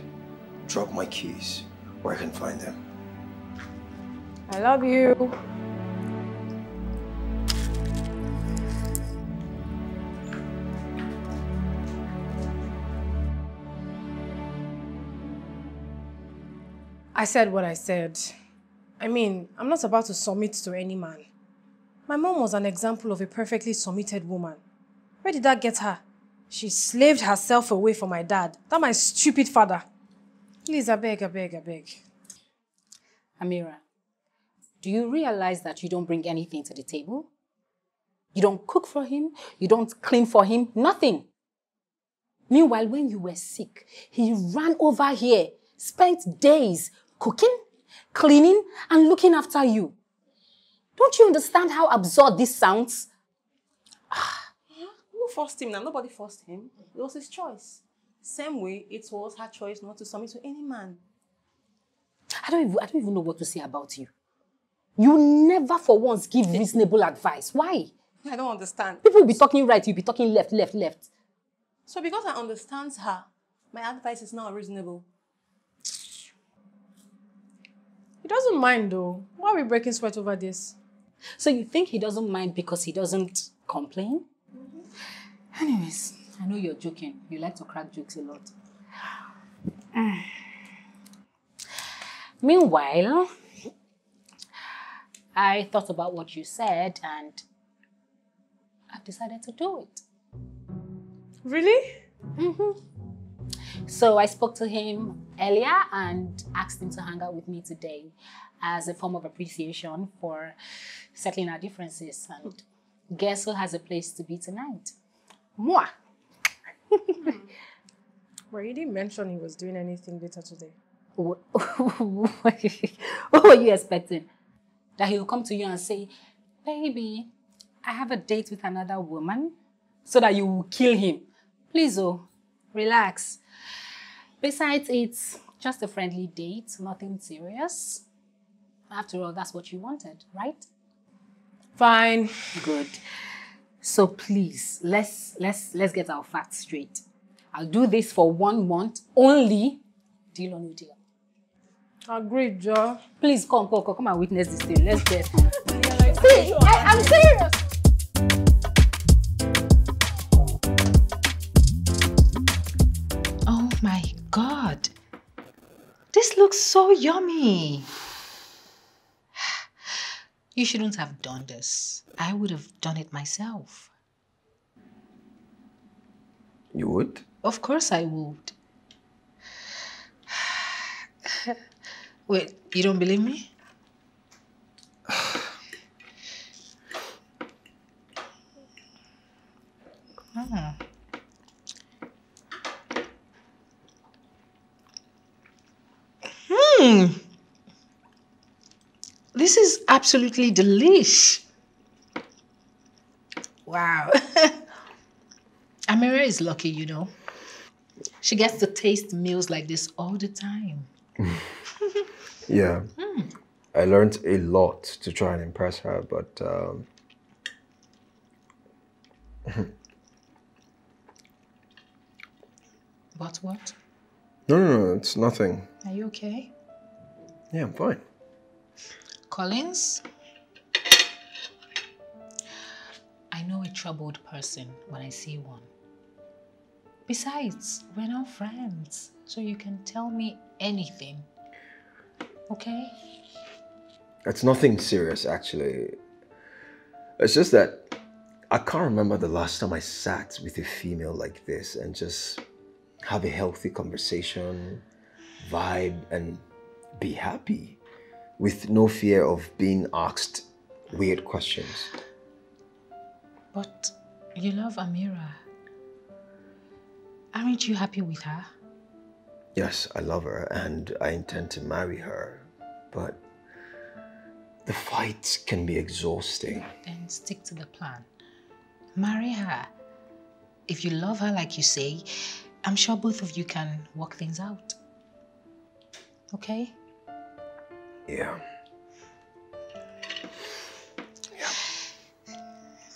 drop my keys where I can find them.
I love you. I said what I said. I mean, I'm not about to submit to any man. My mom was an example of a perfectly submitted woman. Where did that get her? She slaved herself away for my dad. That my stupid father. Please, I beg, I beg, I beg.
Amira, do you realize that you don't bring anything to the table? You don't cook for him, you don't clean for him, nothing. Meanwhile, when you were sick, he ran over here, spent days cooking, cleaning, and looking after you. Don't you understand how absurd this sounds?
Ah, who forced him now? Nobody forced him. It was his choice. Same way it was her choice not to submit to any man.
I don't even, I don't even know what to say about you. You never for once give reasonable advice. Why?
I don't understand.
People will be talking right, you'll be talking left, left, left.
So because I understand her, my advice is now reasonable.
He doesn't mind though. Why are we breaking sweat over this?
So you think he doesn't mind because he doesn't complain? Mm-hmm. Anyways, I know you're joking. You like to crack jokes a lot. Meanwhile, I thought about what you said and I've decided to do it.
Really? Mm-hmm.
So I spoke to him earlier and asked him to hang out with me today as a form of appreciation for settling our differences. And guess who has a place to be tonight? Moi.
Well, you didn't mention he was doing anything later today.
What were you expecting? That he will come to you and say, Baby, I have a date with another woman, so that you will kill him. Please, oh, relax. Besides, it's just a friendly date, nothing serious. After all, that's what you wanted, right?
Fine.
Good. So please, let's let's let's get our facts straight. I'll do this for one month only. Deal or no deal?
Agreed, Joe.
Please come, come, come, come and witness this thing. Let's get. See, I, I'm serious.
This looks so yummy. You shouldn't have done this. I would have done it myself.
You would?
Of course I would. Wait, you don't believe me? Ah. Hmm. This is absolutely delish. Wow. Amira is lucky, you know. She gets to taste meals like this all the time.
Yeah. I learned a lot to try and impress her, but um,
But what?
no, no, no, it's nothing.
Are you okay?
Yeah, I'm fine.
Collins? I know a troubled person when I see one. Besides, we're now friends, so you can tell me anything. Okay?
It's nothing serious, actually. It's just that I can't remember the last time I sat with a female like this and just have a healthy conversation, vibe, and be happy with no fear of being asked weird questions.
But you love Amira. Aren't you happy with her?
Yes, I love her and I intend to marry her, but the fight can be exhausting.
Then stick to the plan. Marry her. If you love her like you say, I'm sure both of you can work things out. Okay?
Yeah. Yeah.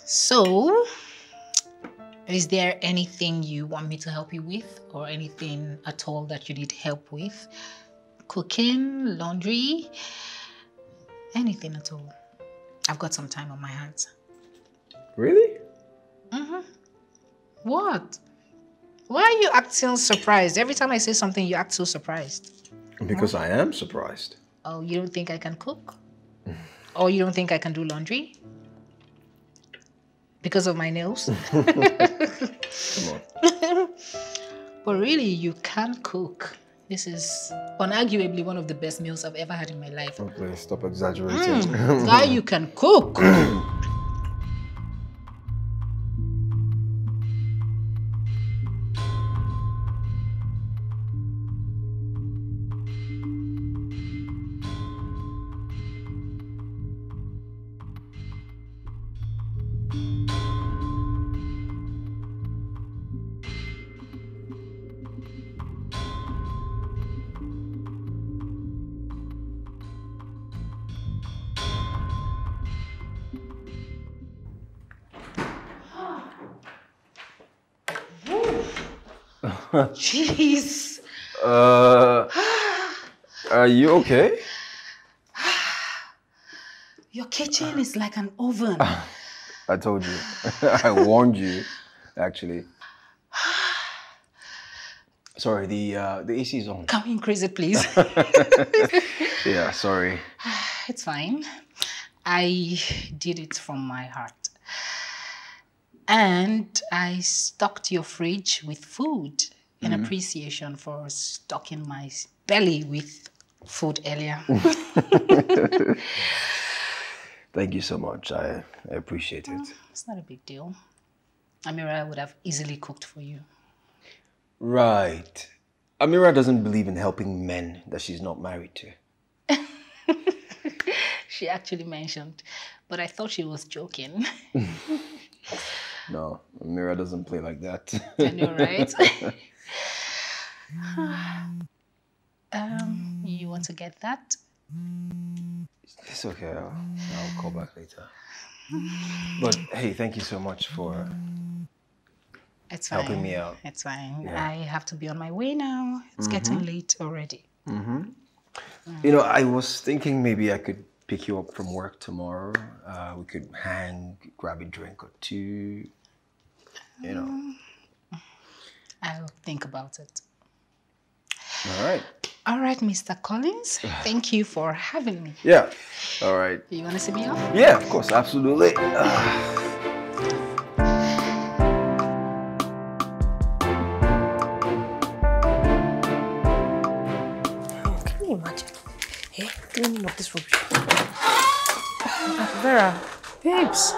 So, is there anything you want me to help you with, or anything at all that you need help with? Cooking, laundry, anything at all. I've got some time on my hands.
Really?
Mm-hmm. What? Why are you acting surprised? Every time I say something, you act so surprised.
Because I am surprised.
Oh, you don't think I can cook? or you don't think I can do laundry? Because of my nails?
Come on.
But really, you can cook. This is unarguably one of the best meals I've ever had in my life.
Oh, please stop exaggerating.
Hmm, guy, you can cook. Jeez.
uh, are you okay?
Your kitchen is like an oven.
I told you. I warned you, actually. Sorry, the uh, the AC is on.
Can we increase it, please?
Yeah, sorry.
it's fine. I did it from my heart. And I stocked your fridge with food in appreciation for stocking my belly with food earlier.
Thank you so much. I, I appreciate it.
it's not a big deal. Amira would have easily cooked for you.
Right. Amira doesn't believe in helping men that she's not married to.
She actually mentioned, but I thought she was joking.
No, Amira doesn't play like that.
I know, right? um, you want to get that?
It's okay. I'll, mm. I'll call back later. But hey, thank you so much for
It's fine.
helping me out.
It's fine.
Yeah.
I have to be on my way now. It's mm-hmm. getting late already. Mm-hmm. Mm.
You know, I was thinking maybe I could pick you up from work tomorrow. Uh, we could hang, grab a drink or two. You know.
Um, I'll think about it.
All right.
All right, Mr. Collins. Thank you for having me.
Yeah. All right.
You want to see me off?
Yeah, of course, absolutely.
Can you imagine? Hey, cleaning up this rubbish. Vera, babes.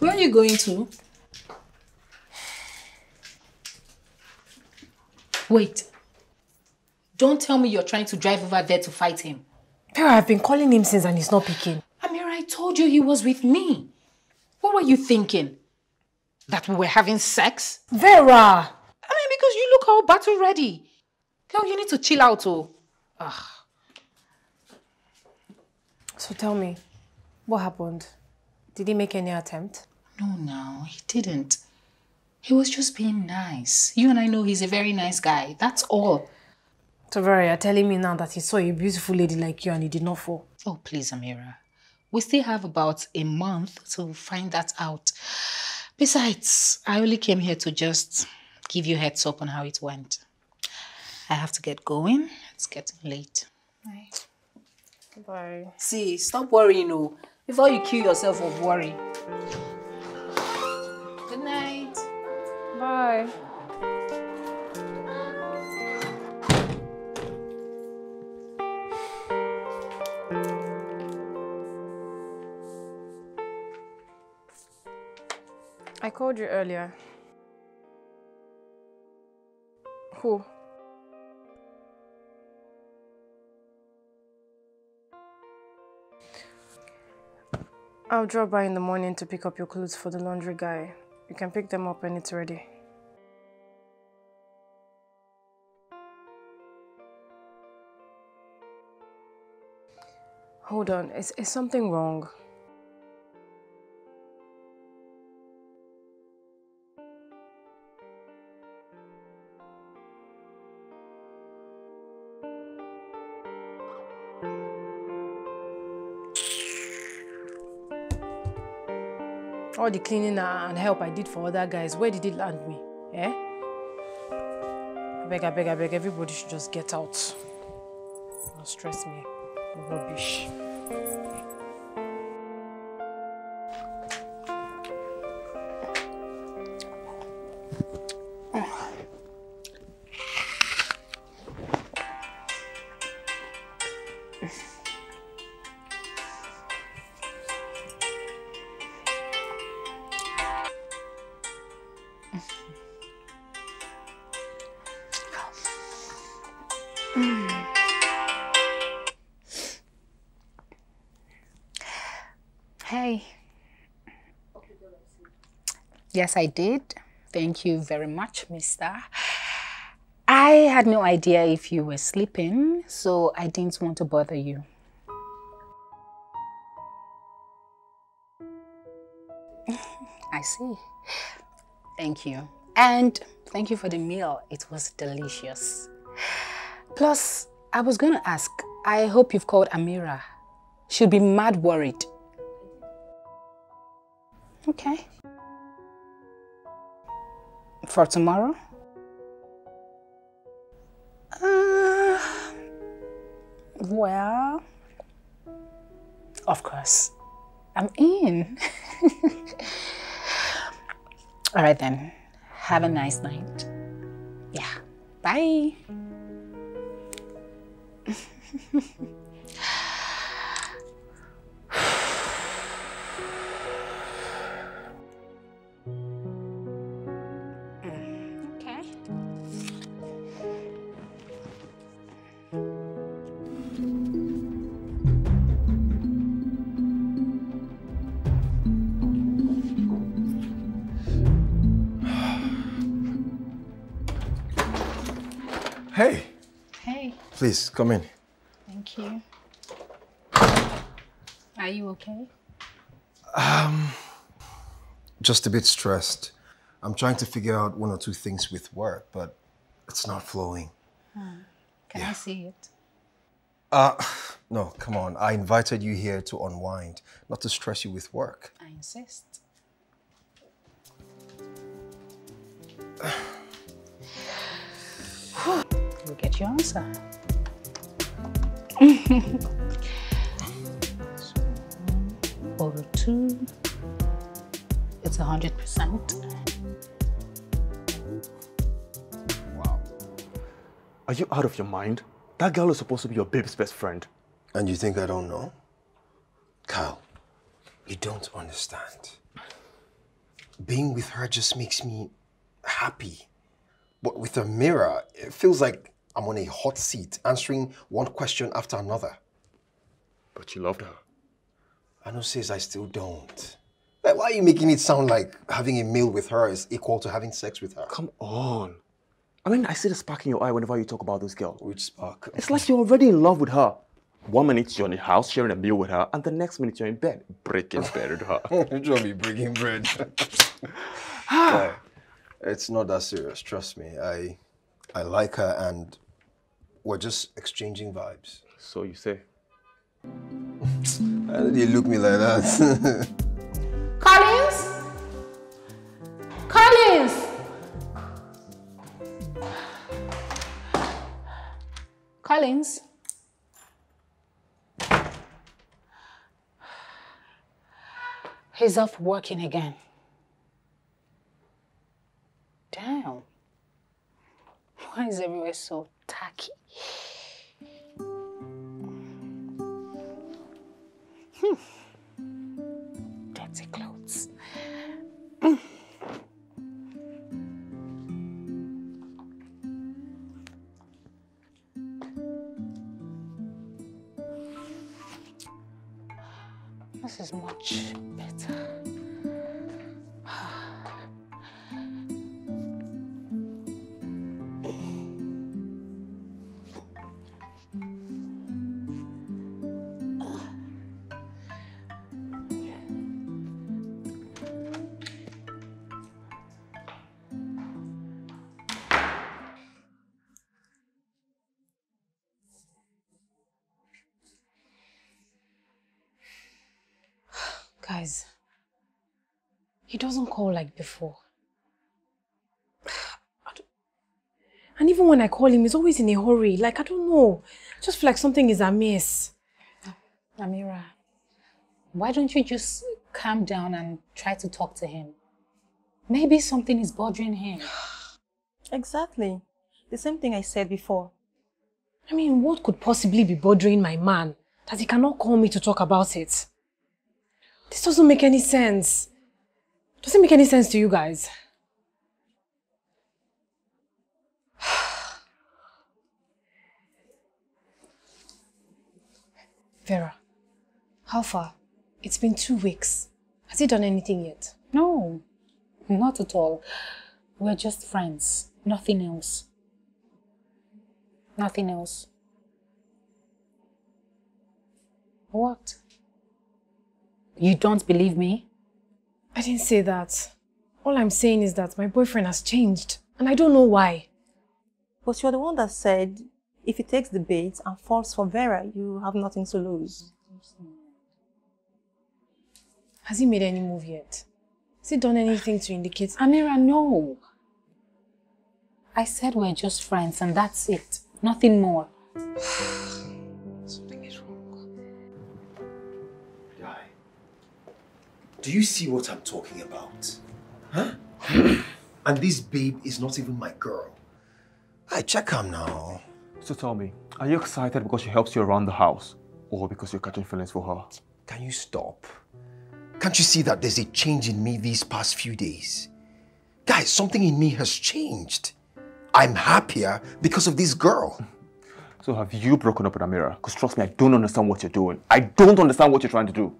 Where are you going to? Wait. Don't tell me you're trying to drive over there to fight him.
Vera, I've been calling him since and he's not picking.
Amira, I told you he was with me. What were you thinking? That we were having sex?
Vera!
I mean, because you look all battle ready. Girl, you need to chill out, oh.
So tell me, what happened? Did he make any attempt?
No, no, he didn't. He was just being nice. You and I know he's a very nice guy. That's all.
So Vera, you're telling me now that he saw a beautiful lady like you and he did not fall.
Oh, please, Amira. We still have about a month to find that out. Besides, I only came here to just give you heads up on how it went. I have to get going. It's getting late.
Bye.
See, stop worrying, oh. Before you kill yourself of worry.
Bye. I called you earlier. Who? I'll drop by in the morning to pick up your clothes for the laundry guy. You can pick them up when it's ready. Hold on, is, is something wrong? All the cleaning and help I did for other guys, where did it land me? Eh? beg, I beg, I beg. Everybody should just get out. Don't stress me. Rubbish.
Yes, I did. Thank you very much, mister. I had no idea if you were sleeping, so I didn't want to bother you. I see. Thank you. And thank you for the meal. It was delicious. Plus, I was going to ask, I hope you've called Amira. She'll be mad worried. Okay. For tomorrow? Uh, well, of course. I'm in. All right then. Have a nice night. Yeah. Bye.
come in.
thank you. Are you okay?
Um, Just a bit stressed. I'm trying to figure out one or two things with work, but it's not flowing.
Can I see it?
Uh, no, come on. I invited you here to unwind, not to stress you with work.
I insist. You'll get your answer. So, over two. It's a hundred percent.
Wow.
Are you out of your mind? That girl is supposed to be your baby's best friend.
And you think I don't know? Kyle, you don't understand. Being with her just makes me happy. But with Amira, it feels like I'm on a hot seat answering one question after another.
But you loved her.
I know says I still don't. Like, why are you making it sound like having a meal with her is equal to having sex with her?
Come on. I mean, I see the spark in your eye whenever you talk about this girl.
Which spark?
It's like you're already in love with her. One minute you're in the house sharing a meal with her, and the next minute you're in bed breaking bread with her.
you trying me breaking bread. Ah. Guy, it's not that serious, trust me. I I like her and we're just exchanging vibes.
So you say.
Why did you look me like that?
Collins? Collins! Collins? He's off working again. Damn. Why is everywhere so tacky? Hmm. Doesn't call like before.
And even even when I call him, he's always in a hurry. Like, I don't know. I just feel like something is amiss.
Amira, why don't you just calm down and try to talk to him? Maybe something is bothering him.
Exactly. The same thing I said before.
I mean, what could possibly be bothering my man that he cannot call me to talk about it? This doesn't make any sense. Does it make any sense to you guys? Vera, how far? It's been two weeks. Has he done anything yet?
No, not at all. We're just friends. Nothing else. Nothing else. What? You don't believe me?
I didn't say that. All I'm saying is that my boyfriend has changed, and I don't know why.
But you're the one that said if he takes the bait and falls for Vera, you have nothing to lose.
Has he made any move yet? Has he done anything to indicate?
Amira, no. I said we're just friends and that's it. Nothing more.
do you see what I'm talking about? Huh? and this babe is not even my girl. I check him now.
So tell me, are you excited because she helps you around the house? Or because you're catching feelings for her?
Can you stop? Can't you see that there's a change in me these past few days? Guys, something in me has changed. I'm happier because of this girl.
So have you broken up with Amira? Because trust me, I don't understand what you're doing. I don't understand what you're trying to do.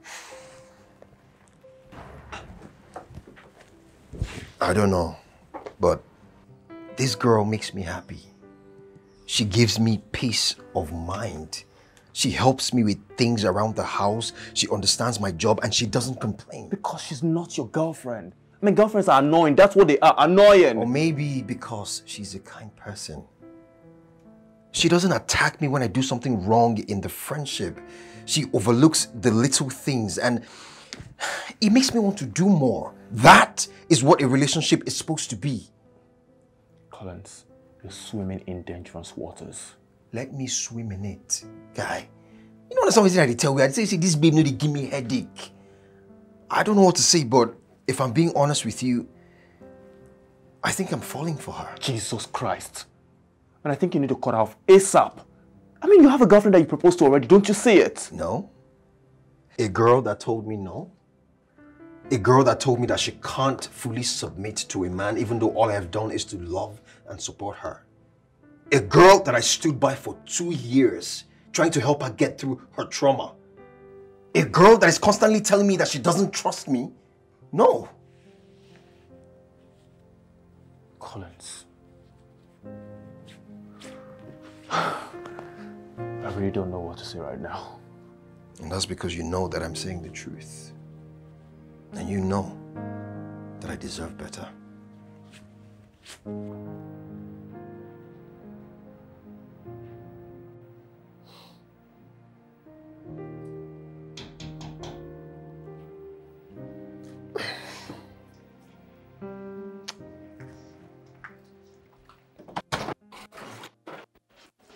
I don't know, but this girl makes me happy. She gives me peace of mind. She helps me with things around the house. She understands my job and she doesn't complain.
Because she's not your girlfriend. I mean, girlfriends are annoying. That's what they are, annoying.
Or maybe because she's a kind person. She doesn't attack me when I do something wrong in the friendship. She overlooks the little things and it makes me want to do more. That is what a relationship is supposed to be.
Collins, you're swimming in dangerous waters.
Let me swim in it, guy. You know, understand what I tell you. I say, see, this babe no, they give me headache. I don't know what to say, but if I'm being honest with you, I think I'm falling for her.
Jesus Christ. And I think you need to cut off ASAP. I mean, you have a girlfriend that you proposed to already. Don't you see it?
No. A girl that told me no. A girl that told me that she can't fully submit to a man even though all I have done is to love and support her. A girl that I stood by for two years trying to help her get through her trauma. A girl that is constantly telling me that she doesn't trust me. No.
Collins. I really don't know what to say right now.
And that's because you know that I'm saying the truth. And you know that I deserve better.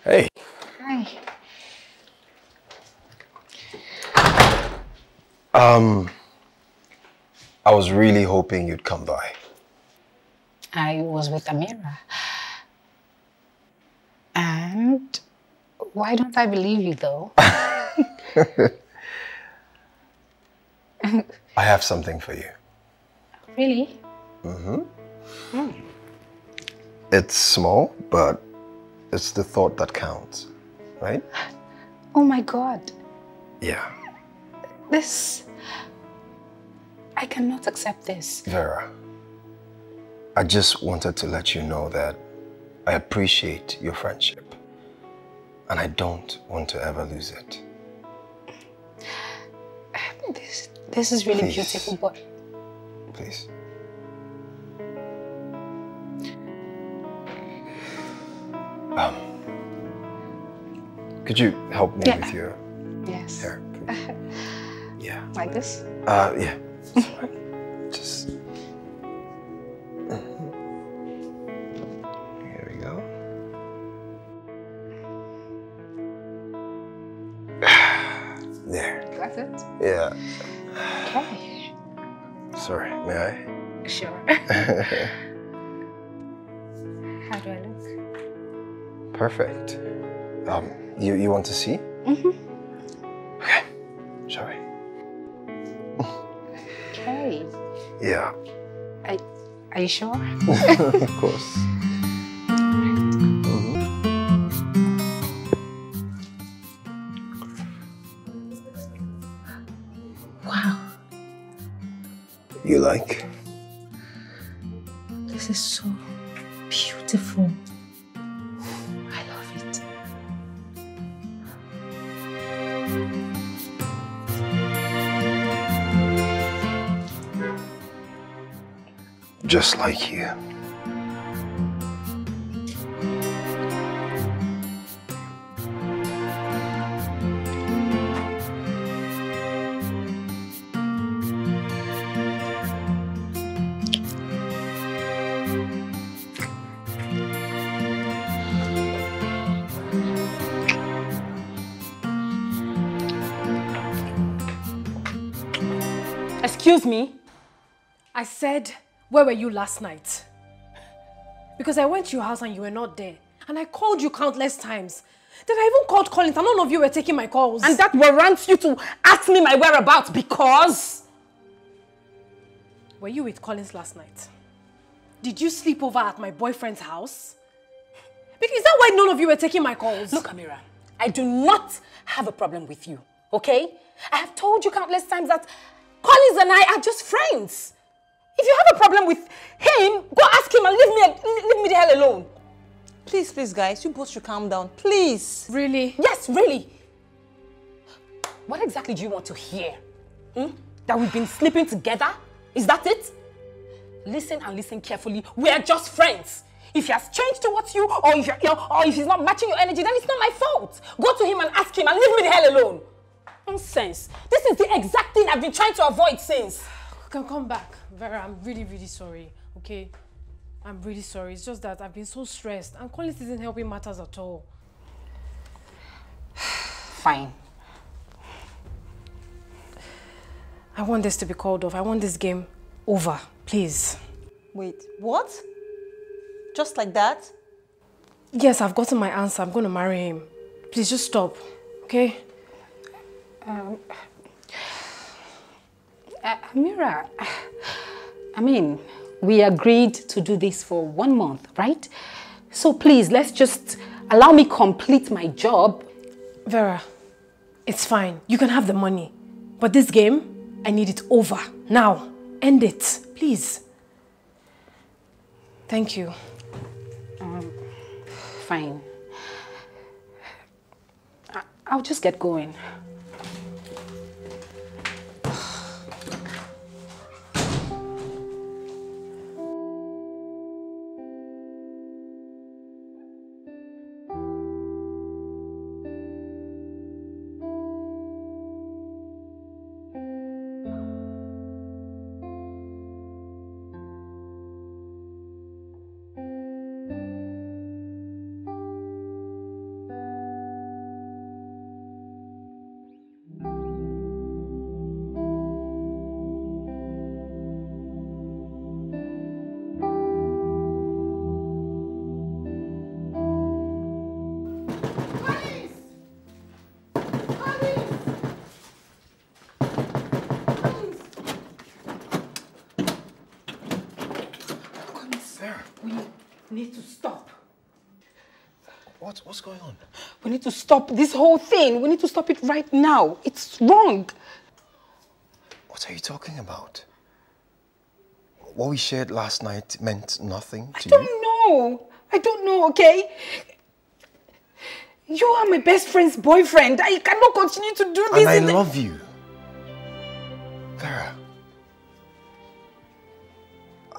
Hey.
Hi.
Um, I was really hoping you'd come by.
I was with Amira. And why don't I believe you though?
I have something for you.
really? Mm-hmm.
It's small, but it's the thought that counts, right?
Oh my god.
Yeah.
This. I cannot accept this.
Vera, I just wanted to let you know that I appreciate your friendship and I don't want to ever lose it.
This, this is really
Please.
beautiful, but
Please. Um, could you help me
Yeah.
with your
yes.
hair, please? Yeah.
Like this?
Uh, yeah just. Uh-huh. Here we go. There.
That's it?
Yeah.
Okay.
Sorry, may I?
Sure. How do I look?
Perfect. Um, you, you want to see?
You sure?
of course. Mm-hmm.
Wow.
You like?
Where were you last night? Because I went to your house and you were not there. And I called you countless times. Then I even called Collins and none of you were taking my calls.
And that warrants you to ask me my whereabouts because...
Were you with Collins last night? Did you sleep over at my boyfriend's house? Because is that why none of you were taking my calls?
Look, Amira, I do not have a problem with you, okay? I have told you countless times that Collins and I are just friends. If you have a problem with him, go ask him and leave me, leave me the hell alone. Please, please, guys, you both should calm down. Please.
Really?
Yes, really. What exactly do you want to hear? Hmm? That we've been sleeping together? Is that it? Listen and listen carefully. We are just friends. If he has changed towards you, or if, you're, or if he's not matching your energy, then it's not my fault. Go to him and ask him and leave me the hell alone. Nonsense. This is the exact thing I've been trying to avoid since.
Can come back. Vera, I'm really, really sorry, okay? I'm really sorry. It's just that I've been so stressed and Collins isn't helping matters at all.
Fine.
I want this to be called off. I want this game over, please.
Wait, what? Just like that?
Yes, I've gotten my answer. I'm going to marry him. Please just stop, okay?
Um, uh, Amira, I mean, we agreed to do this for one month, right? So please, let's just allow me complete my job.
Vera, it's fine. You can have the money. But this game, I need it over. Now. End it, please. Thank you.
Um, fine. I'll just get going.
Stop this whole thing. We need to stop it right now. It's wrong.
What are you talking about? What we shared last night meant nothing to you?
I don't
you?
know. I don't know, okay? You are my best friend's boyfriend. I cannot continue to do this.
And I love you. Vera.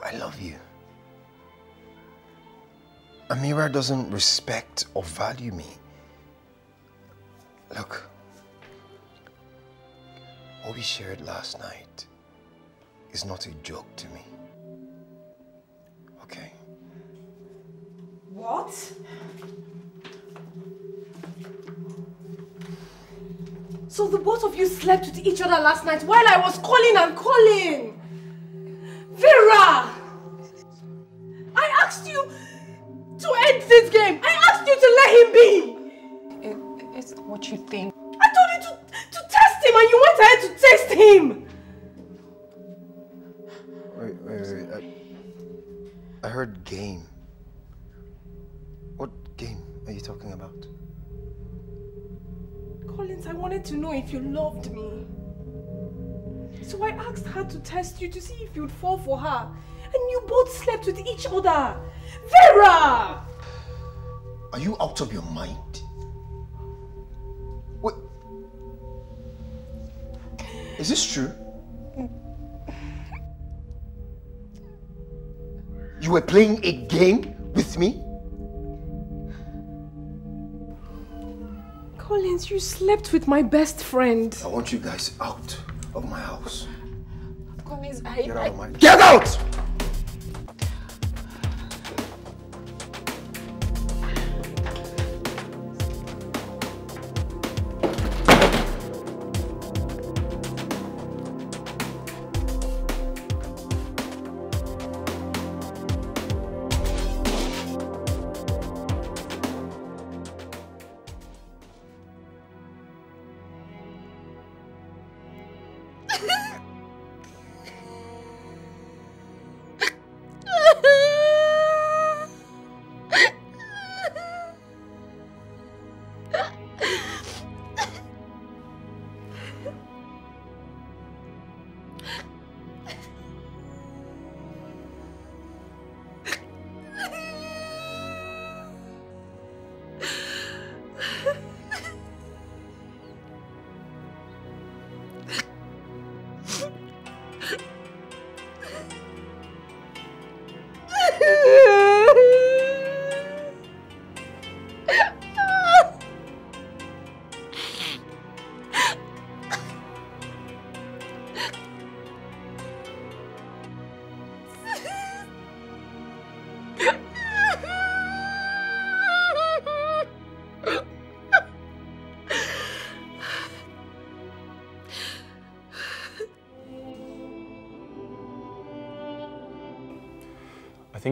I love you. Amira doesn't respect or value me. Look, what we shared last night is not a joke to me. Okay?
What?
So the both of you slept with each other last night while I was calling and calling. Vera! I asked you to end this game. I asked you to let him be.
It, it's not what you think.
I told you to, to test him and you went ahead to test him.
Wait, wait, wait. I, I heard game. What game are you talking about?
Collins, I wanted to know if you loved me. So I asked her to test you to see if you'd fall for her. And you both slept with each other. Vera!
Are you out of your mind? Is this true? You were playing a game with me?
Collins, you slept with my best friend.
I want you guys out of my house.
Collins, I...
Get out of my... Get out!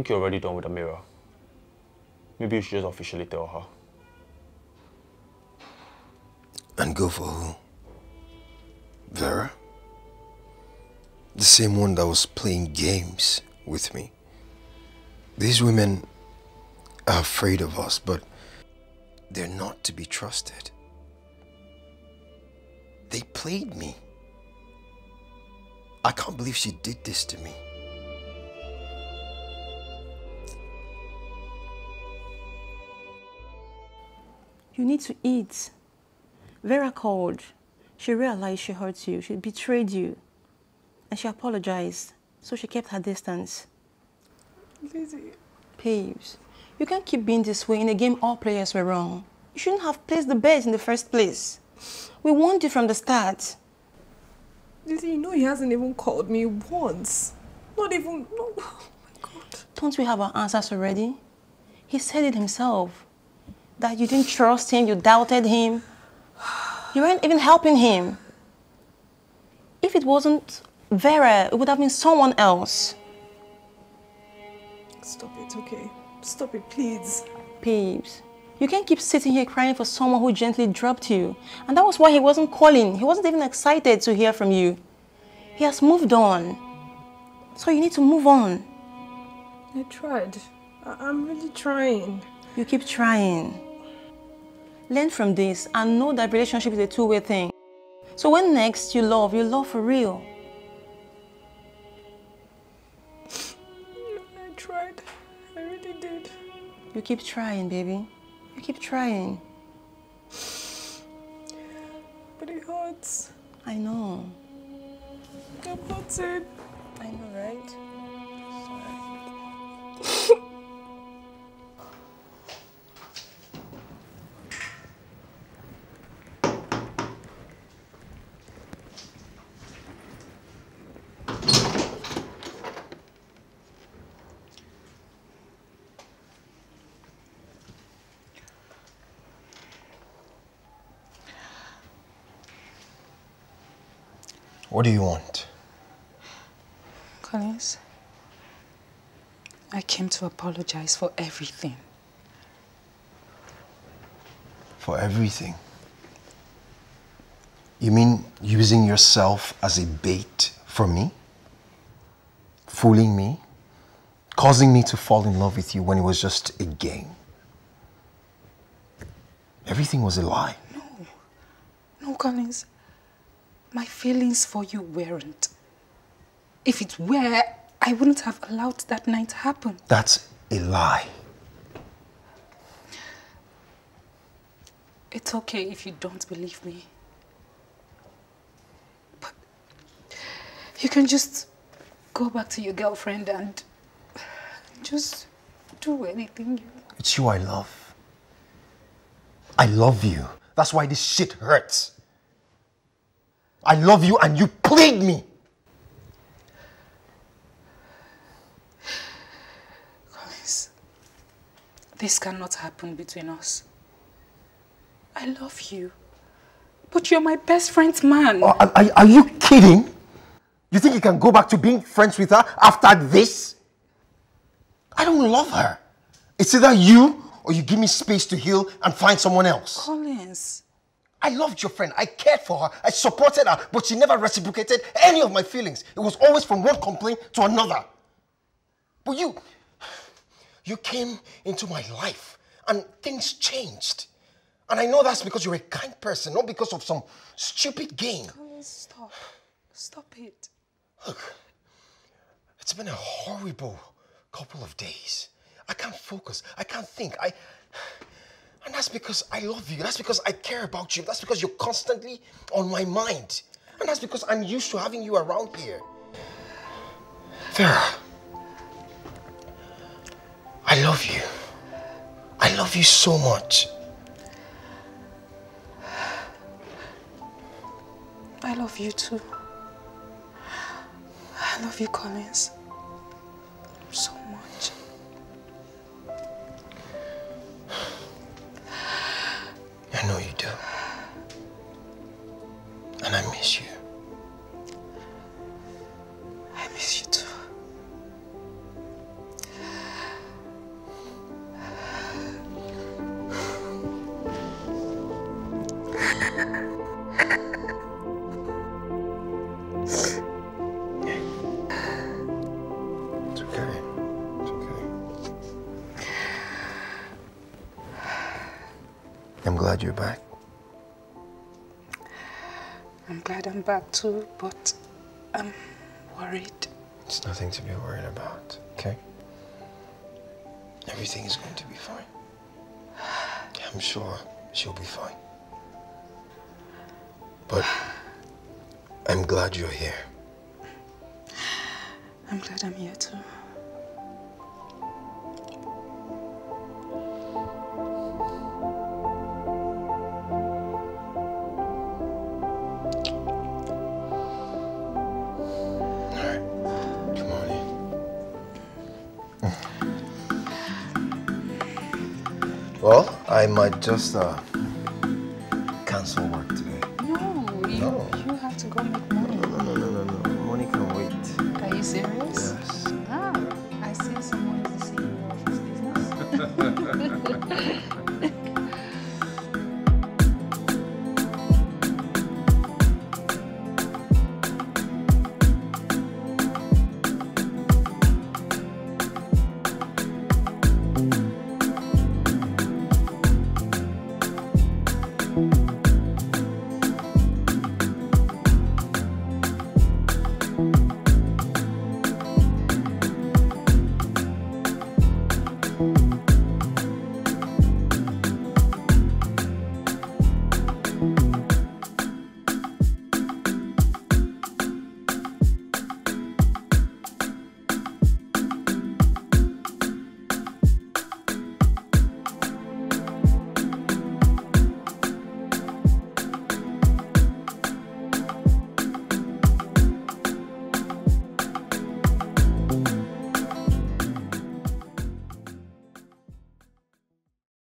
Think you're already done with Amira. Maybe you should just officially tell her.
And go for who? Vera? The same one that was playing games with me. These women are afraid of us, but they're not to be trusted. They played me. I can't believe she did this to me.
You need to eat. Vera called. She realized she hurt you. She betrayed you. And she apologized. So she kept her distance.
Lizzie.
Paves, you can't keep being this way in a game all players were wrong. You shouldn't have placed the bet in the first place. We warned you from the start.
Lizzie, you know he hasn't even called me once. Not even... No. Oh my God.
Don't we have our answers already? He said it himself. That you didn't trust him, you doubted him. You weren't even helping him. If it wasn't Vera, it would have been someone else.
Stop it, okay? Stop it, please.
Peeps, you can't keep sitting here crying for someone who gently dropped you. And that was why he wasn't calling. He wasn't even excited to hear from you. He has moved on. So you need to move on.
I tried. I- I'm really trying.
You keep trying. Learn from this and know that relationship is a two-way thing. So when next you love, you love for real.
I tried. I really did.
You keep trying, baby. You keep trying.
But it hurts.
I know.
I'm hurting.
I know, right?
What do you want?
Collins, I came to apologize for everything.
For everything? You mean using yourself as a bait for me? Fooling me? Causing me to fall in love with you when it was just a game? Everything was a lie.
No, No, Collins. My feelings for you weren't. If it were, I wouldn't have allowed that night to happen.
That's a lie.
It's okay if you don't believe me. But you can just go back to your girlfriend and just do anything you
It's you I love. I love you. That's why this shit hurts. I love you and you played me.
Collins, this cannot happen between us. I love you. But you're my best friend's man.
Oh, are, are- are you kidding? You think you can go back to being friends with her after this? I don't love her. It's either you or you give me space to heal and find someone else.
Collins,
I loved your friend. I cared for her. I supported her, but she never reciprocated any of my feelings. It was always from one complaint to another. But you, you came into my life and things changed. And I know that's because you're a kind person, not because of some stupid game.
Collins, stop. Stop it.
Look, it's been a horrible couple of days. I can't focus. I can't think. I. And that's because I love you. That's because I care about you. That's because you're constantly on my mind. And that's because I'm used to having you around here. Vera, I love you. I love you so much.
I love you too. I love you, Collins. So much.
Back
too, but I'm worried.
It's nothing to be worried about, okay? Everything is going to be fine. I'm sure she'll be fine. But I'm glad you're here.
I'm glad I'm here too.
I might just uh,